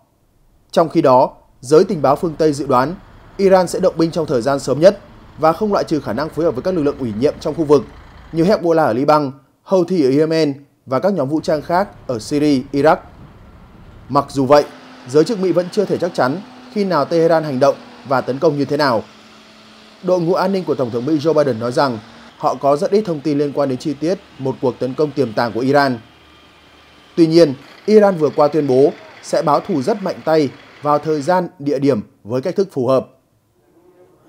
Trong khi đó, giới tình báo phương Tây dự đoán Iran sẽ động binh trong thời gian sớm nhất và không loại trừ khả năng phối hợp với các lực lượng ủy nhiệm trong khu vực như Hezbollah ở Liban, Houthi ở Yemen và các nhóm vũ trang khác ở Syria, Iraq. Mặc dù vậy, giới chức Mỹ vẫn chưa thể chắc chắn khi nào Tehran hành động và tấn công như thế nào đội ngũ an ninh của Tổng thống Mỹ Joe Biden nói rằng họ có rất ít thông tin liên quan đến chi tiết một cuộc tấn công tiềm tàng của Iran. Tuy nhiên, Iran vừa qua tuyên bố sẽ báo thù rất mạnh tay vào thời gian, địa điểm với cách thức phù hợp.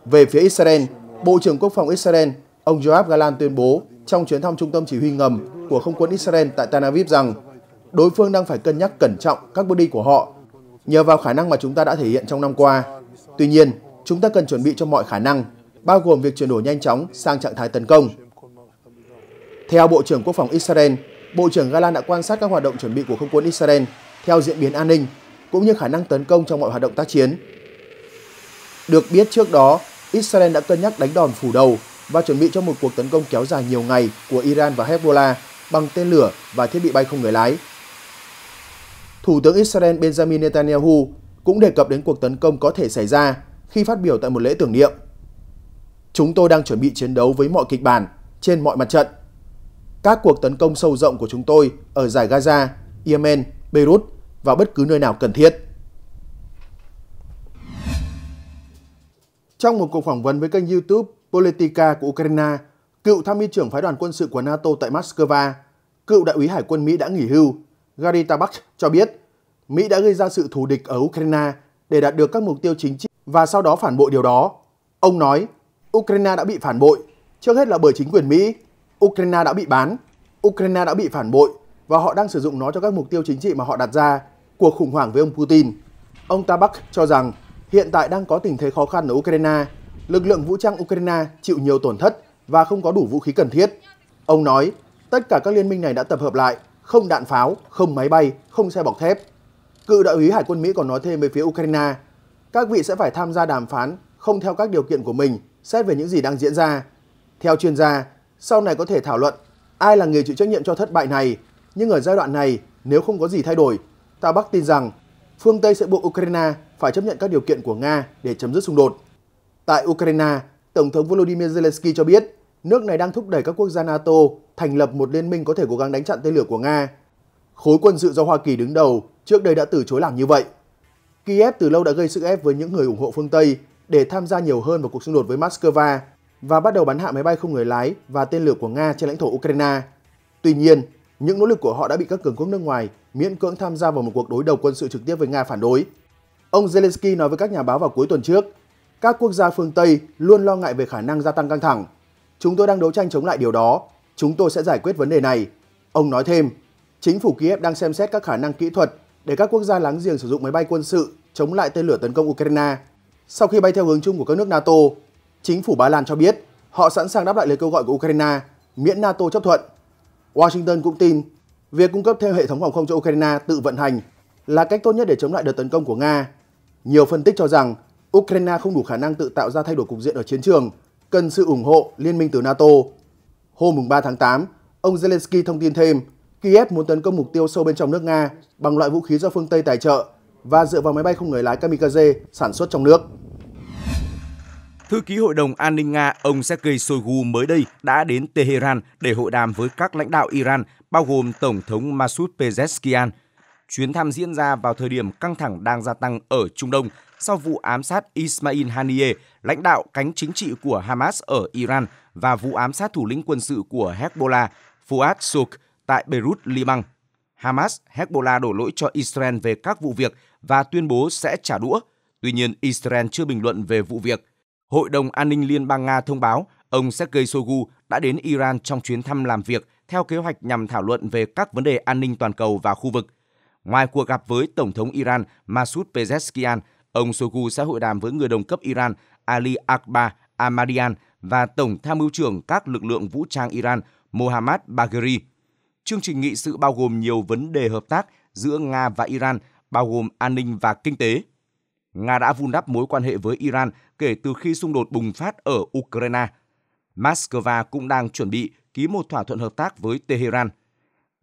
Về phía Israel, Bộ trưởng Quốc phòng Israel, ông Joab Galan tuyên bố trong chuyến thăm trung tâm chỉ huy ngầm của không quân Israel tại Tel Aviv rằng đối phương đang phải cân nhắc cẩn trọng các bước đi của họ nhờ vào khả năng mà chúng ta đã thể hiện trong năm qua. Tuy nhiên, chúng ta cần chuẩn bị cho mọi khả năng bao gồm việc chuyển đổi nhanh chóng sang trạng thái tấn công. Theo Bộ trưởng Quốc phòng Israel, Bộ trưởng Galan đã quan sát các hoạt động chuẩn bị của không quân Israel theo diễn biến an ninh, cũng như khả năng tấn công trong mọi hoạt động tác chiến. Được biết trước đó, Israel đã cân nhắc đánh đòn phủ đầu và chuẩn bị cho một cuộc tấn công kéo dài nhiều ngày của Iran và Hezbollah bằng tên lửa và thiết bị bay không người lái. Thủ tướng Israel Benjamin Netanyahu cũng đề cập đến cuộc tấn công có thể xảy ra khi phát biểu tại một lễ tưởng niệm. Chúng tôi đang chuẩn bị chiến đấu với mọi kịch bản, trên mọi mặt trận. Các cuộc tấn công sâu rộng của chúng tôi ở giải Gaza, Yemen, Beirut và bất cứ nơi nào cần thiết. Trong một cuộc phỏng vấn với kênh YouTube Politika của Ukraine, cựu tham mưu trưởng phái đoàn quân sự của NATO tại Moscow, cựu đại úy hải quân Mỹ đã nghỉ hưu, Gary Tabak cho biết Mỹ đã gây ra sự thù địch ở Ukraine để đạt được các mục tiêu chính trị và sau đó phản bội điều đó. Ông nói Ukraine đã bị phản bội, trước hết là bởi chính quyền Mỹ. Ukraine đã bị bán, Ukraine đã bị phản bội và họ đang sử dụng nó cho các mục tiêu chính trị mà họ đặt ra, cuộc khủng hoảng với ông Putin. Ông Tabak cho rằng hiện tại đang có tình thế khó khăn ở Ukraine, lực lượng vũ trang Ukraine chịu nhiều tổn thất và không có đủ vũ khí cần thiết. Ông nói, tất cả các liên minh này đã tập hợp lại, không đạn pháo, không máy bay, không xe bọc thép. Cựu đại úy Hải quân Mỹ còn nói thêm về phía Ukraine, các vị sẽ phải tham gia đàm phán không theo các điều kiện của mình xét về những gì đang diễn ra. Theo chuyên gia, sau này có thể thảo luận ai là người chịu trách nhiệm cho thất bại này, nhưng ở giai đoạn này nếu không có gì thay đổi, ta Bắc tin rằng phương Tây sẽ buộc Ukraine phải chấp nhận các điều kiện của Nga để chấm dứt xung đột. Tại Ukraine, Tổng thống Volodymyr Zelensky cho biết nước này đang thúc đẩy các quốc gia NATO thành lập một liên minh có thể cố gắng đánh chặn tên lửa của Nga. Khối quân sự do Hoa Kỳ đứng đầu trước đây đã từ chối làm như vậy. Kiev từ lâu đã gây sức ép với những người ủng hộ phương Tây để tham gia nhiều hơn vào cuộc xung đột với Moscow và bắt đầu bắn hạ máy bay không người lái và tên lửa của Nga trên lãnh thổ Ukraine. Tuy nhiên, những nỗ lực của họ đã bị các cường quốc nước ngoài miễn cưỡng tham gia vào một cuộc đối đầu quân sự trực tiếp với Nga phản đối. Ông Zelensky nói với các nhà báo vào cuối tuần trước, các quốc gia phương Tây luôn lo ngại về khả năng gia tăng căng thẳng. Chúng tôi đang đấu tranh chống lại điều đó. Chúng tôi sẽ giải quyết vấn đề này. Ông nói thêm, chính phủ Kiev đang xem xét các khả năng kỹ thuật để các quốc gia láng giềng sử dụng máy bay quân sự chống lại tên lửa tấn công Ukraine. Sau khi bay theo hướng chung của các nước NATO, chính phủ Ba Lan cho biết họ sẵn sàng đáp lại lời kêu gọi của Ukraine miễn NATO chấp thuận. Washington cũng tin việc cung cấp thêm hệ thống phòng không cho Ukraine tự vận hành là cách tốt nhất để chống lại đợt tấn công của Nga. Nhiều phân tích cho rằng Ukraine không đủ khả năng tự tạo ra thay đổi cục diện ở chiến trường, cần sự ủng hộ liên minh từ NATO. Hôm 3 tháng 8, ông Zelensky thông tin thêm Kiev muốn tấn công mục tiêu sâu bên trong nước Nga bằng loại vũ khí do phương Tây tài trợ và dựa vào máy bay không người lái kamikaze sản xuất trong nước. Thư ký Hội đồng An ninh Nga ông Sergei Shoigu mới đây đã đến Tehran để hội đàm với các lãnh đạo Iran, bao gồm Tổng thống Masoud Pezeshkian. Chuyến thăm diễn ra vào thời điểm căng thẳng đang gia tăng ở Trung Đông sau vụ ám sát Ismail Haniyeh, lãnh đạo cánh chính trị của Hamas ở Iran và vụ ám sát thủ lĩnh quân sự của Hezbollah Fuad Suk tại Beirut, Liban. Hamas, Hezbollah đổ lỗi cho Israel về các vụ việc và tuyên bố sẽ trả đũa. Tuy nhiên, Israel chưa bình luận về vụ việc. Hội đồng An ninh Liên bang Nga thông báo ông Sergei Shoigu đã đến Iran trong chuyến thăm làm việc theo kế hoạch nhằm thảo luận về các vấn đề an ninh toàn cầu và khu vực. Ngoài cuộc gặp với Tổng thống Iran Masoud Pezeshkian, ông Shoigu sẽ hội đàm với người đồng cấp Iran Ali Akbar Ahmadian và Tổng tham mưu trưởng các lực lượng vũ trang Iran Mohammad Bagheri. Chương trình nghị sự bao gồm nhiều vấn đề hợp tác giữa Nga và Iran, bao gồm an ninh và kinh tế. Nga đã vun đắp mối quan hệ với Iran kể từ khi xung đột bùng phát ở Ukraine. Moscow cũng đang chuẩn bị ký một thỏa thuận hợp tác với Tehran.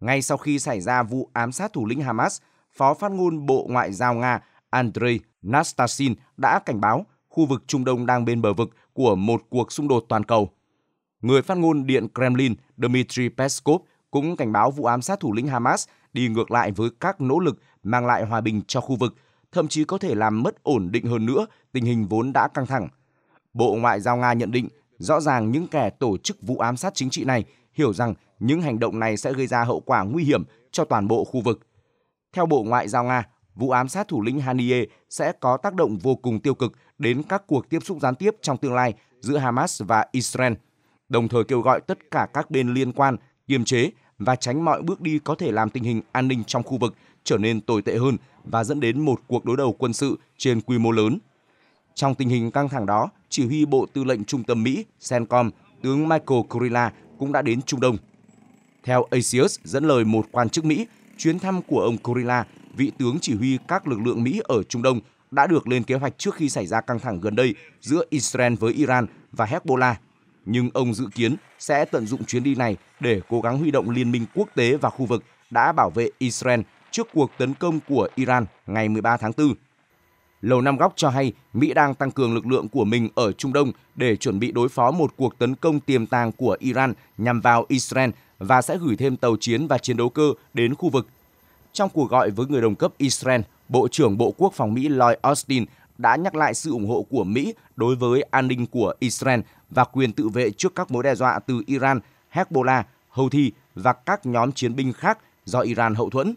Ngay sau khi xảy ra vụ ám sát thủ lĩnh Hamas, Phó phát ngôn Bộ Ngoại giao Nga Andrei Nastasin đã cảnh báo khu vực Trung Đông đang bên bờ vực của một cuộc xung đột toàn cầu. Người phát ngôn Điện Kremlin Dmitry Peskov cũng cảnh báo vụ ám sát thủ lĩnh Hamas đi ngược lại với các nỗ lực mang lại hòa bình cho khu vực, thậm chí có thể làm mất ổn định hơn nữa tình hình vốn đã căng thẳng. Bộ Ngoại giao Nga nhận định rõ ràng những kẻ tổ chức vụ ám sát chính trị này hiểu rằng những hành động này sẽ gây ra hậu quả nguy hiểm cho toàn bộ khu vực. Theo Bộ Ngoại giao Nga, vụ ám sát thủ lĩnh Haniyeh sẽ có tác động vô cùng tiêu cực đến các cuộc tiếp xúc gián tiếp trong tương lai giữa Hamas và Israel, đồng thời kêu gọi tất cả các bên liên quan kiềm chế và tránh mọi bước đi có thể làm tình hình an ninh trong khu vực trở nên tồi tệ hơn và dẫn đến một cuộc đối đầu quân sự trên quy mô lớn. Trong tình hình căng thẳng đó, chỉ huy Bộ Tư lệnh Trung tâm Mỹ CENTCOM, tướng Michael Kurilla cũng đã đến Trung Đông. Theo Axios dẫn lời một quan chức Mỹ, chuyến thăm của ông Kurilla, vị tướng chỉ huy các lực lượng Mỹ ở Trung Đông, đã được lên kế hoạch trước khi xảy ra căng thẳng gần đây giữa Israel với Iran và Hezbollah. Nhưng ông dự kiến sẽ tận dụng chuyến đi này để cố gắng huy động liên minh quốc tế và khu vực đã bảo vệ Israel trước cuộc tấn công của Iran ngày 13 tháng 4. Lầu Năm Góc cho hay Mỹ đang tăng cường lực lượng của mình ở Trung Đông để chuẩn bị đối phó một cuộc tấn công tiềm tàng của Iran nhằm vào Israel và sẽ gửi thêm tàu chiến và chiến đấu cơ đến khu vực. Trong cuộc gọi với người đồng cấp Israel, Bộ trưởng Bộ Quốc phòng Mỹ Lloyd Austin đã nhắc lại sự ủng hộ của Mỹ đối với an ninh của Israel và quyền tự vệ trước các mối đe dọa từ Iran, Hezbollah, Houthi và các nhóm chiến binh khác do Iran hậu thuẫn.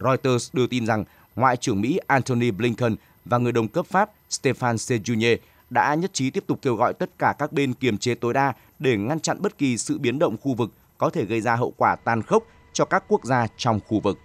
Reuters đưa tin rằng Ngoại trưởng Mỹ Antony Blinken và người đồng cấp Pháp Stéphane Sejourné đã nhất trí tiếp tục kêu gọi tất cả các bên kiềm chế tối đa để ngăn chặn bất kỳ sự biến động khu vực có thể gây ra hậu quả tàn khốc cho các quốc gia trong khu vực.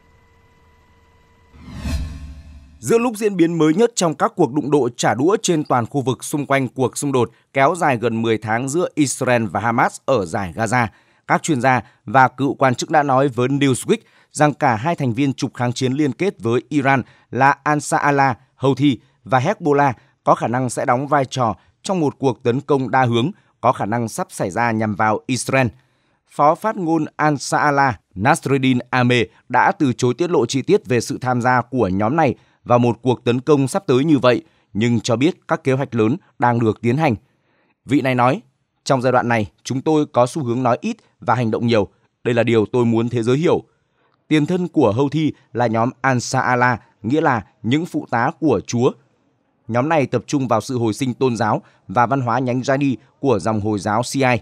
Giữa lúc diễn biến mới nhất trong các cuộc đụng độ trả đũa trên toàn khu vực xung quanh cuộc xung đột kéo dài gần 10 tháng giữa Israel và Hamas ở giải Gaza, các chuyên gia và cựu quan chức đã nói với Newsweek rằng cả hai thành viên trục kháng chiến liên kết với Iran là Ansarallah, Houthi và Hezbollah có khả năng sẽ đóng vai trò trong một cuộc tấn công đa hướng có khả năng sắp xảy ra nhằm vào Israel. Phó phát ngôn Ansarallah Nasreddin Ame đã từ chối tiết lộ chi tiết về sự tham gia của nhóm này vào một cuộc tấn công sắp tới như vậy, nhưng cho biết các kế hoạch lớn đang được tiến hành. Vị này nói, trong giai đoạn này, chúng tôi có xu hướng nói ít và hành động nhiều. Đây là điều tôi muốn thế giới hiểu. Tiền thân của Houthi là nhóm Ansar Allah, nghĩa là những phụ tá của Chúa. Nhóm này tập trung vào sự hồi sinh tôn giáo và văn hóa nhánh Jadi của dòng Hồi giáo Shiite.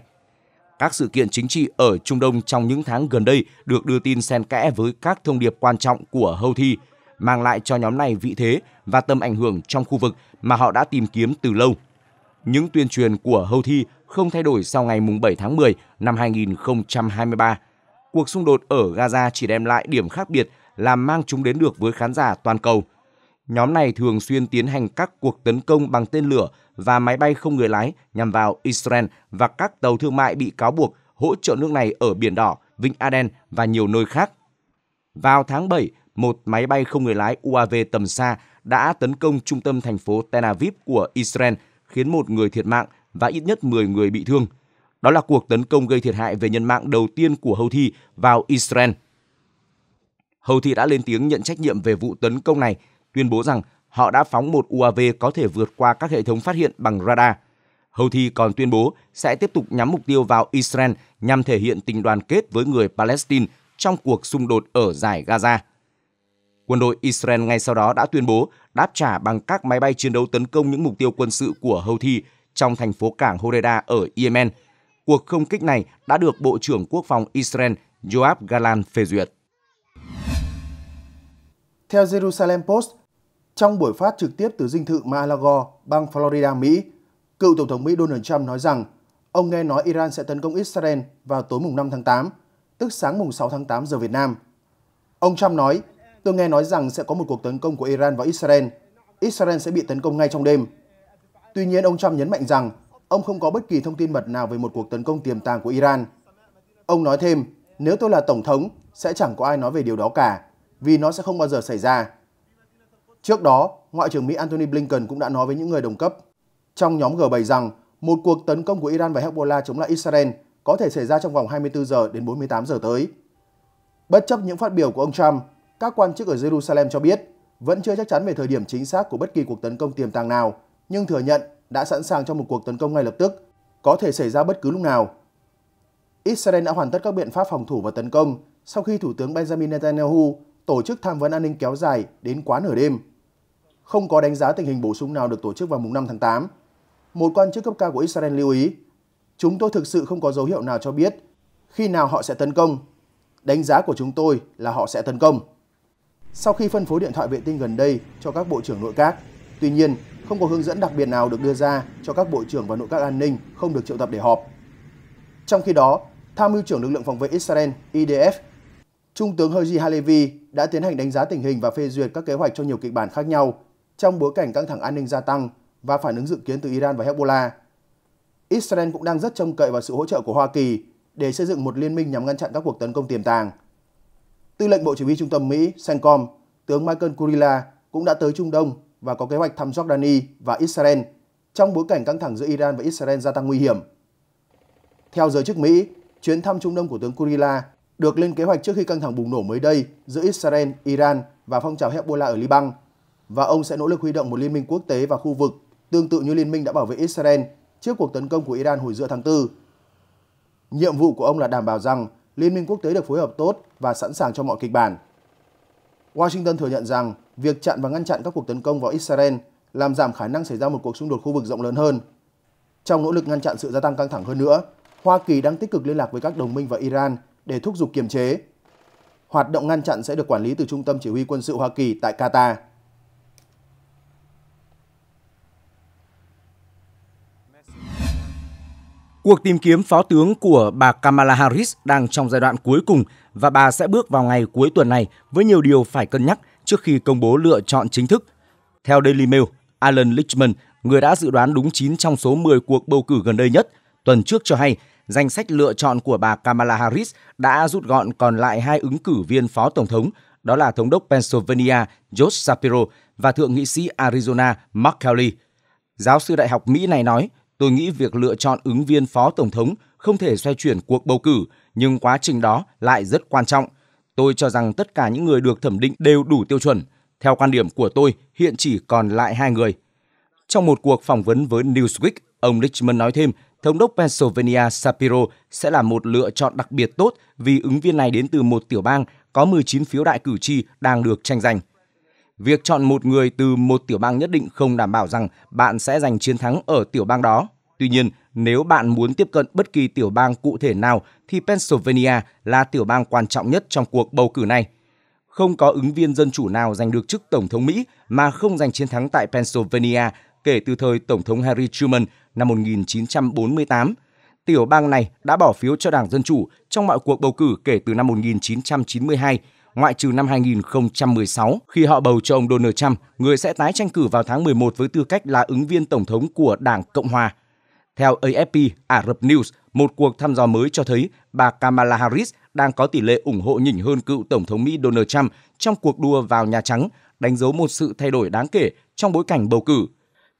Các sự kiện chính trị ở Trung Đông trong những tháng gần đây được đưa tin xen kẽ với các thông điệp quan trọng của Houthi, mang lại cho nhóm này vị thế và tầm ảnh hưởng trong khu vực mà họ đã tìm kiếm từ lâu. Những tuyên truyền của Houthi không thay đổi sau ngày 7 tháng 10 năm 2023. Cuộc xung đột ở Gaza chỉ đem lại điểm khác biệt là mang chúng đến được với khán giả toàn cầu. Nhóm này thường xuyên tiến hành các cuộc tấn công bằng tên lửa và máy bay không người lái nhằm vào Israel và các tàu thương mại bị cáo buộc hỗ trợ nước này ở Biển Đỏ, Vịnh Aden và nhiều nơi khác. Vào tháng 7, một máy bay không người lái UAV tầm xa đã tấn công trung tâm thành phố Tel Aviv của Israel, khiến một người thiệt mạng và ít nhất 10 người bị thương. Đó là cuộc tấn công gây thiệt hại về nhân mạng đầu tiên của Houthi vào Israel. Houthi đã lên tiếng nhận trách nhiệm về vụ tấn công này, tuyên bố rằng họ đã phóng một UAV có thể vượt qua các hệ thống phát hiện bằng radar. Houthi còn tuyên bố sẽ tiếp tục nhắm mục tiêu vào Israel nhằm thể hiện tình đoàn kết với người Palestine trong cuộc xung đột ở giải Gaza. Quân đội Israel ngay sau đó đã tuyên bố đáp trả bằng các máy bay chiến đấu tấn công những mục tiêu quân sự của Houthi trong thành phố cảng Hodeida ở Yemen. Cuộc không kích này đã được Bộ trưởng Quốc phòng Israel Yoav Galan phê duyệt. Theo Jerusalem Post, trong buổi phát trực tiếp từ dinh thự Mar-a-Lago, bang Florida, Mỹ, cựu Tổng thống Mỹ Donald Trump nói rằng ông nghe nói Iran sẽ tấn công Israel vào tối mùng 5 tháng 8, tức sáng mùng 6 tháng 8 giờ Việt Nam. Ông Trump nói, tôi nghe nói rằng sẽ có một cuộc tấn công của Iran vào Israel. Israel sẽ bị tấn công ngay trong đêm. Tuy nhiên, ông Trump nhấn mạnh rằng ông không có bất kỳ thông tin mật nào về một cuộc tấn công tiềm tàng của Iran. Ông nói thêm, nếu tôi là Tổng thống, sẽ chẳng có ai nói về điều đó cả, vì nó sẽ không bao giờ xảy ra. Trước đó, Ngoại trưởng Mỹ Antony Blinken cũng đã nói với những người đồng cấp trong nhóm G7 rằng một cuộc tấn công của Iran và Hezbollah chống lại Israel có thể xảy ra trong vòng 24 giờ đến 48 giờ tới. Bất chấp những phát biểu của ông Trump, các quan chức ở Jerusalem cho biết vẫn chưa chắc chắn về thời điểm chính xác của bất kỳ cuộc tấn công tiềm tàng nào, nhưng thừa nhận đã sẵn sàng cho một cuộc tấn công ngay lập tức, có thể xảy ra bất cứ lúc nào. Israel đã hoàn tất các biện pháp phòng thủ và tấn công sau khi Thủ tướng Benjamin Netanyahu tổ chức tham vấn an ninh kéo dài đến quá nửa đêm. Không có đánh giá tình hình bổ sung nào được tổ chức vào mùng 5 tháng 8. Một quan chức cấp cao của Israel lưu ý, chúng tôi thực sự không có dấu hiệu nào cho biết khi nào họ sẽ tấn công. Đánh giá của chúng tôi là họ sẽ tấn công. Sau khi phân phối điện thoại vệ tinh gần đây cho các bộ trưởng nội các, tuy nhiên không có hướng dẫn đặc biệt nào được đưa ra cho các bộ trưởng và nội các an ninh không được triệu tập để họp. Trong khi đó, tham mưu trưởng lực lượng phòng vệ Israel IDF, Trung tướng Herzi Halevi đã tiến hành đánh giá tình hình và phê duyệt các kế hoạch cho nhiều kịch bản khác nhau trong bối cảnh căng thẳng an ninh gia tăng và phản ứng dự kiến từ Iran và Hezbollah. Israel cũng đang rất trông cậy vào sự hỗ trợ của Hoa Kỳ để xây dựng một liên minh nhằm ngăn chặn các cuộc tấn công tiềm tàng. Tư lệnh Bộ Chỉ huy Trung tâm Mỹ CENTCOM, tướng Michael Kurilla cũng đã tới Trung Đông và có kế hoạch thăm Jordani và Israel trong bối cảnh căng thẳng giữa Iran và Israel gia tăng nguy hiểm. Theo giới chức Mỹ, chuyến thăm Trung Đông của tướng Kurilla được lên kế hoạch trước khi căng thẳng bùng nổ mới đây giữa Israel, Iran và phong trào Hezbollah ở Liban và ông sẽ nỗ lực huy động một liên minh quốc tế và khu vực tương tự như liên minh đã bảo vệ Israel trước cuộc tấn công của Iran hồi giữa tháng 4. Nhiệm vụ của ông là đảm bảo rằng liên minh quốc tế được phối hợp tốt và sẵn sàng cho mọi kịch bản. Washington thừa nhận rằng việc chặn và ngăn chặn các cuộc tấn công vào Israel làm giảm khả năng xảy ra một cuộc xung đột khu vực rộng lớn hơn. Trong nỗ lực ngăn chặn sự gia tăng căng thẳng hơn nữa, Hoa Kỳ đang tích cực liên lạc với các đồng minh và Iran để thúc giục kiềm chế. Hoạt động ngăn chặn sẽ được quản lý từ Trung tâm Chỉ huy Quân sự Hoa Kỳ tại Qatar. Cuộc tìm kiếm phó tướng của bà Kamala Harris đang trong giai đoạn cuối cùng và bà sẽ bước vào ngày cuối tuần này với nhiều điều phải cân nhắc trước khi công bố lựa chọn chính thức. Theo Daily Mail, Alan Lichtman, người đã dự đoán đúng 9 trong số 10 cuộc bầu cử gần đây nhất, tuần trước cho hay danh sách lựa chọn của bà Kamala Harris đã rút gọn còn lại hai ứng cử viên phó tổng thống, đó là thống đốc Pennsylvania Josh Shapiro và thượng nghị sĩ Arizona Mark Kelly. Giáo sư đại học Mỹ này nói, tôi nghĩ việc lựa chọn ứng viên phó tổng thống không thể xoay chuyển cuộc bầu cử, nhưng quá trình đó lại rất quan trọng. Tôi cho rằng tất cả những người được thẩm định đều đủ tiêu chuẩn. Theo quan điểm của tôi, hiện chỉ còn lại hai người. Trong một cuộc phỏng vấn với Newsweek, Ông Richmond nói thêm, Thống đốc Pennsylvania Shapiro sẽ là một lựa chọn đặc biệt tốt vì ứng viên này đến từ một tiểu bang có 19 phiếu đại cử tri đang được tranh giành. Việc chọn một người từ một tiểu bang nhất định không đảm bảo rằng bạn sẽ giành chiến thắng ở tiểu bang đó. Tuy nhiên, nếu bạn muốn tiếp cận bất kỳ tiểu bang cụ thể nào thì Pennsylvania là tiểu bang quan trọng nhất trong cuộc bầu cử này. Không có ứng viên dân chủ nào giành được chức Tổng thống Mỹ mà không giành chiến thắng tại Pennsylvania kể từ thời Tổng thống Harry Truman năm 1948. Tiểu bang này đã bỏ phiếu cho Đảng Dân Chủ trong mọi cuộc bầu cử kể từ năm 1992, ngoại trừ năm 2016 khi họ bầu cho ông Donald Trump, người sẽ tái tranh cử vào tháng 11 với tư cách là ứng viên Tổng thống của Đảng Cộng Hòa. Theo AFP, Ả Rập News, một cuộc thăm dò mới cho thấy bà Kamala Harris đang có tỷ lệ ủng hộ nhỉnh hơn cựu Tổng thống Mỹ Donald Trump trong cuộc đua vào Nhà Trắng, đánh dấu một sự thay đổi đáng kể trong bối cảnh bầu cử.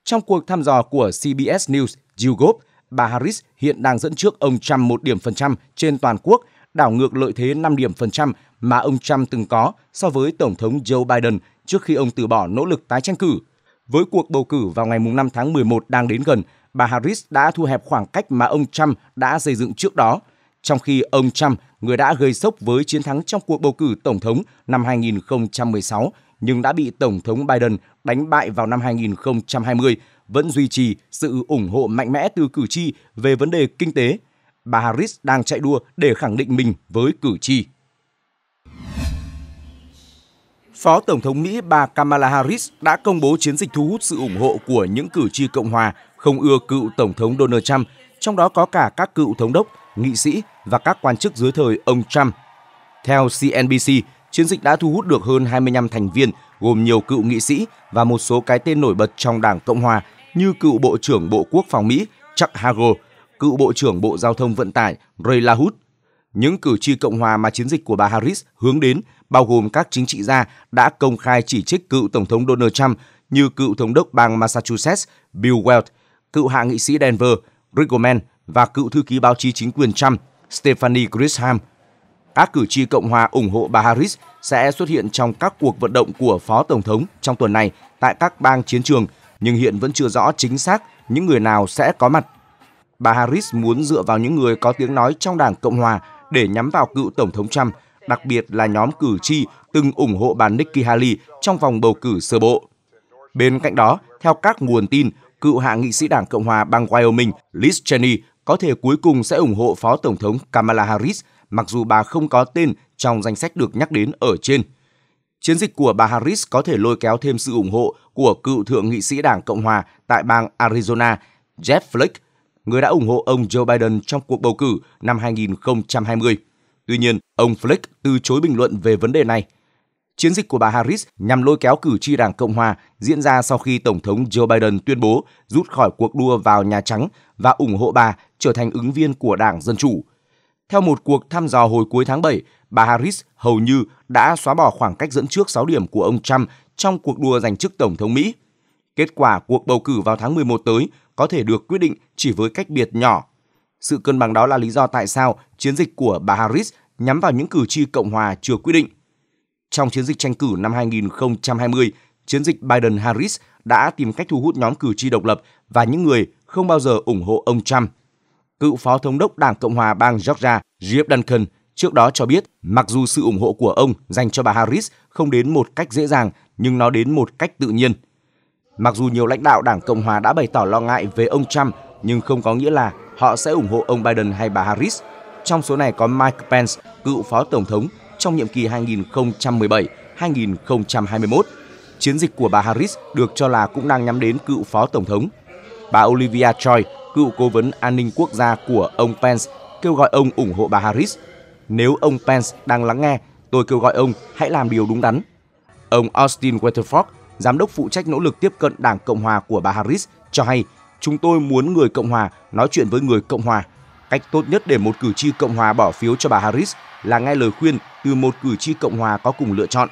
Trong cuộc thăm dò của CBS News, YouGov, bà Harris hiện đang dẫn trước ông Trump một điểm phần trăm trên toàn quốc, đảo ngược lợi thế 5 điểm phần trăm mà ông Trump từng có so với Tổng thống Joe Biden trước khi ông từ bỏ nỗ lực tái tranh cử. Với cuộc bầu cử vào ngày 5 tháng 11 đang đến gần, bà Harris đã thu hẹp khoảng cách mà ông Trump đã xây dựng trước đó, trong khi ông Trump, người đã gây sốc với chiến thắng trong cuộc bầu cử tổng thống năm 2016, nhưng đã bị Tổng thống Biden đánh bại vào năm 2020, vẫn duy trì sự ủng hộ mạnh mẽ từ cử tri về vấn đề kinh tế. Bà Harris đang chạy đua để khẳng định mình với cử tri. Phó Tổng thống Mỹ bà Kamala Harris đã công bố chiến dịch thu hút sự ủng hộ của những cử tri Cộng hòa không ưa cựu Tổng thống Donald Trump, trong đó có cả các cựu thống đốc, nghị sĩ và các quan chức dưới thời ông Trump. Theo CNBC, chiến dịch đã thu hút được hơn 25 thành viên gồm nhiều cựu nghị sĩ và một số cái tên nổi bật trong Đảng Cộng hòa như cựu Bộ trưởng Bộ Quốc phòng Mỹ Chuck Hagel, cựu Bộ trưởng Bộ Giao thông Vận tải Ray LaHood. Những cử tri Cộng hòa mà chiến dịch của bà Harris hướng đến bao gồm các chính trị gia đã công khai chỉ trích cựu Tổng thống Donald Trump như cựu thống đốc bang Massachusetts Bill Weld, cựu hạ nghị sĩ Denver Rick Goman và cựu thư ký báo chí chính quyền Trump Stephanie Grisham. Các cử tri Cộng hòa ủng hộ bà Harris sẽ xuất hiện trong các cuộc vận động của Phó Tổng thống trong tuần này tại các bang chiến trường, nhưng hiện vẫn chưa rõ chính xác những người nào sẽ có mặt. Bà Harris muốn dựa vào những người có tiếng nói trong Đảng Cộng hòa để nhắm vào cựu Tổng thống Trump, đặc biệt là nhóm cử tri từng ủng hộ bà Nikki Haley trong vòng bầu cử sơ bộ. Bên cạnh đó, theo các nguồn tin, cựu hạ nghị sĩ Đảng Cộng hòa bang Wyoming Liz Cheney có thể cuối cùng sẽ ủng hộ Phó Tổng thống Kamala Harris, mặc dù bà không có tên trong danh sách được nhắc đến ở trên. Chiến dịch của bà Harris có thể lôi kéo thêm sự ủng hộ của cựu thượng nghị sĩ Đảng Cộng hòa tại bang Arizona, Jeff Flake, người đã ủng hộ ông Joe Biden trong cuộc bầu cử năm 2020. Tuy nhiên, ông Flake từ chối bình luận về vấn đề này. Chiến dịch của bà Harris nhằm lôi kéo cử tri Đảng Cộng hòa diễn ra sau khi Tổng thống Joe Biden tuyên bố rút khỏi cuộc đua vào Nhà Trắng và ủng hộ bà trở thành ứng viên của Đảng Dân Chủ. Theo một cuộc thăm dò hồi cuối tháng 7, bà Harris hầu như đã xóa bỏ khoảng cách dẫn trước 6 điểm của ông Trump trong cuộc đua giành chức Tổng thống Mỹ. Kết quả cuộc bầu cử vào tháng 11 tới có thể được quyết định chỉ với cách biệt nhỏ. Sự cân bằng đó là lý do tại sao chiến dịch của bà Harris nhắm vào những cử tri Cộng hòa chưa quyết định. Trong chiến dịch tranh cử năm 2020, chiến dịch Biden-Harris đã tìm cách thu hút nhóm cử tri độc lập và những người không bao giờ ủng hộ ông Trump. Cựu phó thống đốc Đảng Cộng hòa bang Georgia Jeff Duncan trước đó cho biết mặc dù sự ủng hộ của ông dành cho bà Harris không đến một cách dễ dàng nhưng nó đến một cách tự nhiên. Mặc dù nhiều lãnh đạo Đảng Cộng hòa đã bày tỏ lo ngại về ông Trump nhưng không có nghĩa là họ sẽ ủng hộ ông Biden hay bà Harris. Trong số này có Mike Pence, cựu phó tổng thống trong nhiệm kỳ 2017-2021. Chiến dịch của bà Harris được cho là cũng đang nhắm đến cựu phó tổng thống. Bà Olivia Choi, cựu cố vấn an ninh quốc gia của ông Pence, kêu gọi ông ủng hộ bà Harris. Nếu ông Pence đang lắng nghe, tôi kêu gọi ông hãy làm điều đúng đắn. Ông Austin Weatherford, giám đốc phụ trách nỗ lực tiếp cận Đảng Cộng hòa của bà Harris, cho hay chúng tôi muốn người Cộng hòa nói chuyện với người Cộng hòa. Cách tốt nhất để một cử tri Cộng hòa bỏ phiếu cho bà Harris là nghe lời khuyên từ một cử tri Cộng hòa có cùng lựa chọn.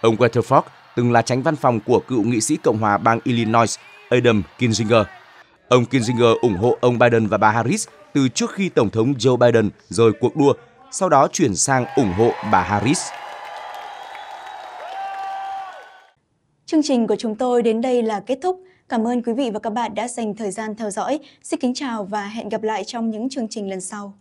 Ông Weatherford từng là tránh văn phòng của cựu nghị sĩ Cộng hòa bang Illinois Adam Kinzinger. Ông Kinzinger ủng hộ ông Biden và bà Harris từ trước khi Tổng thống Joe Biden rời cuộc đua, sau đó chuyển sang ủng hộ bà Harris. Chương trình của chúng tôi đến đây là kết thúc. Cảm ơn quý vị và các bạn đã dành thời gian theo dõi. Xin kính chào và hẹn gặp lại trong những chương trình lần sau.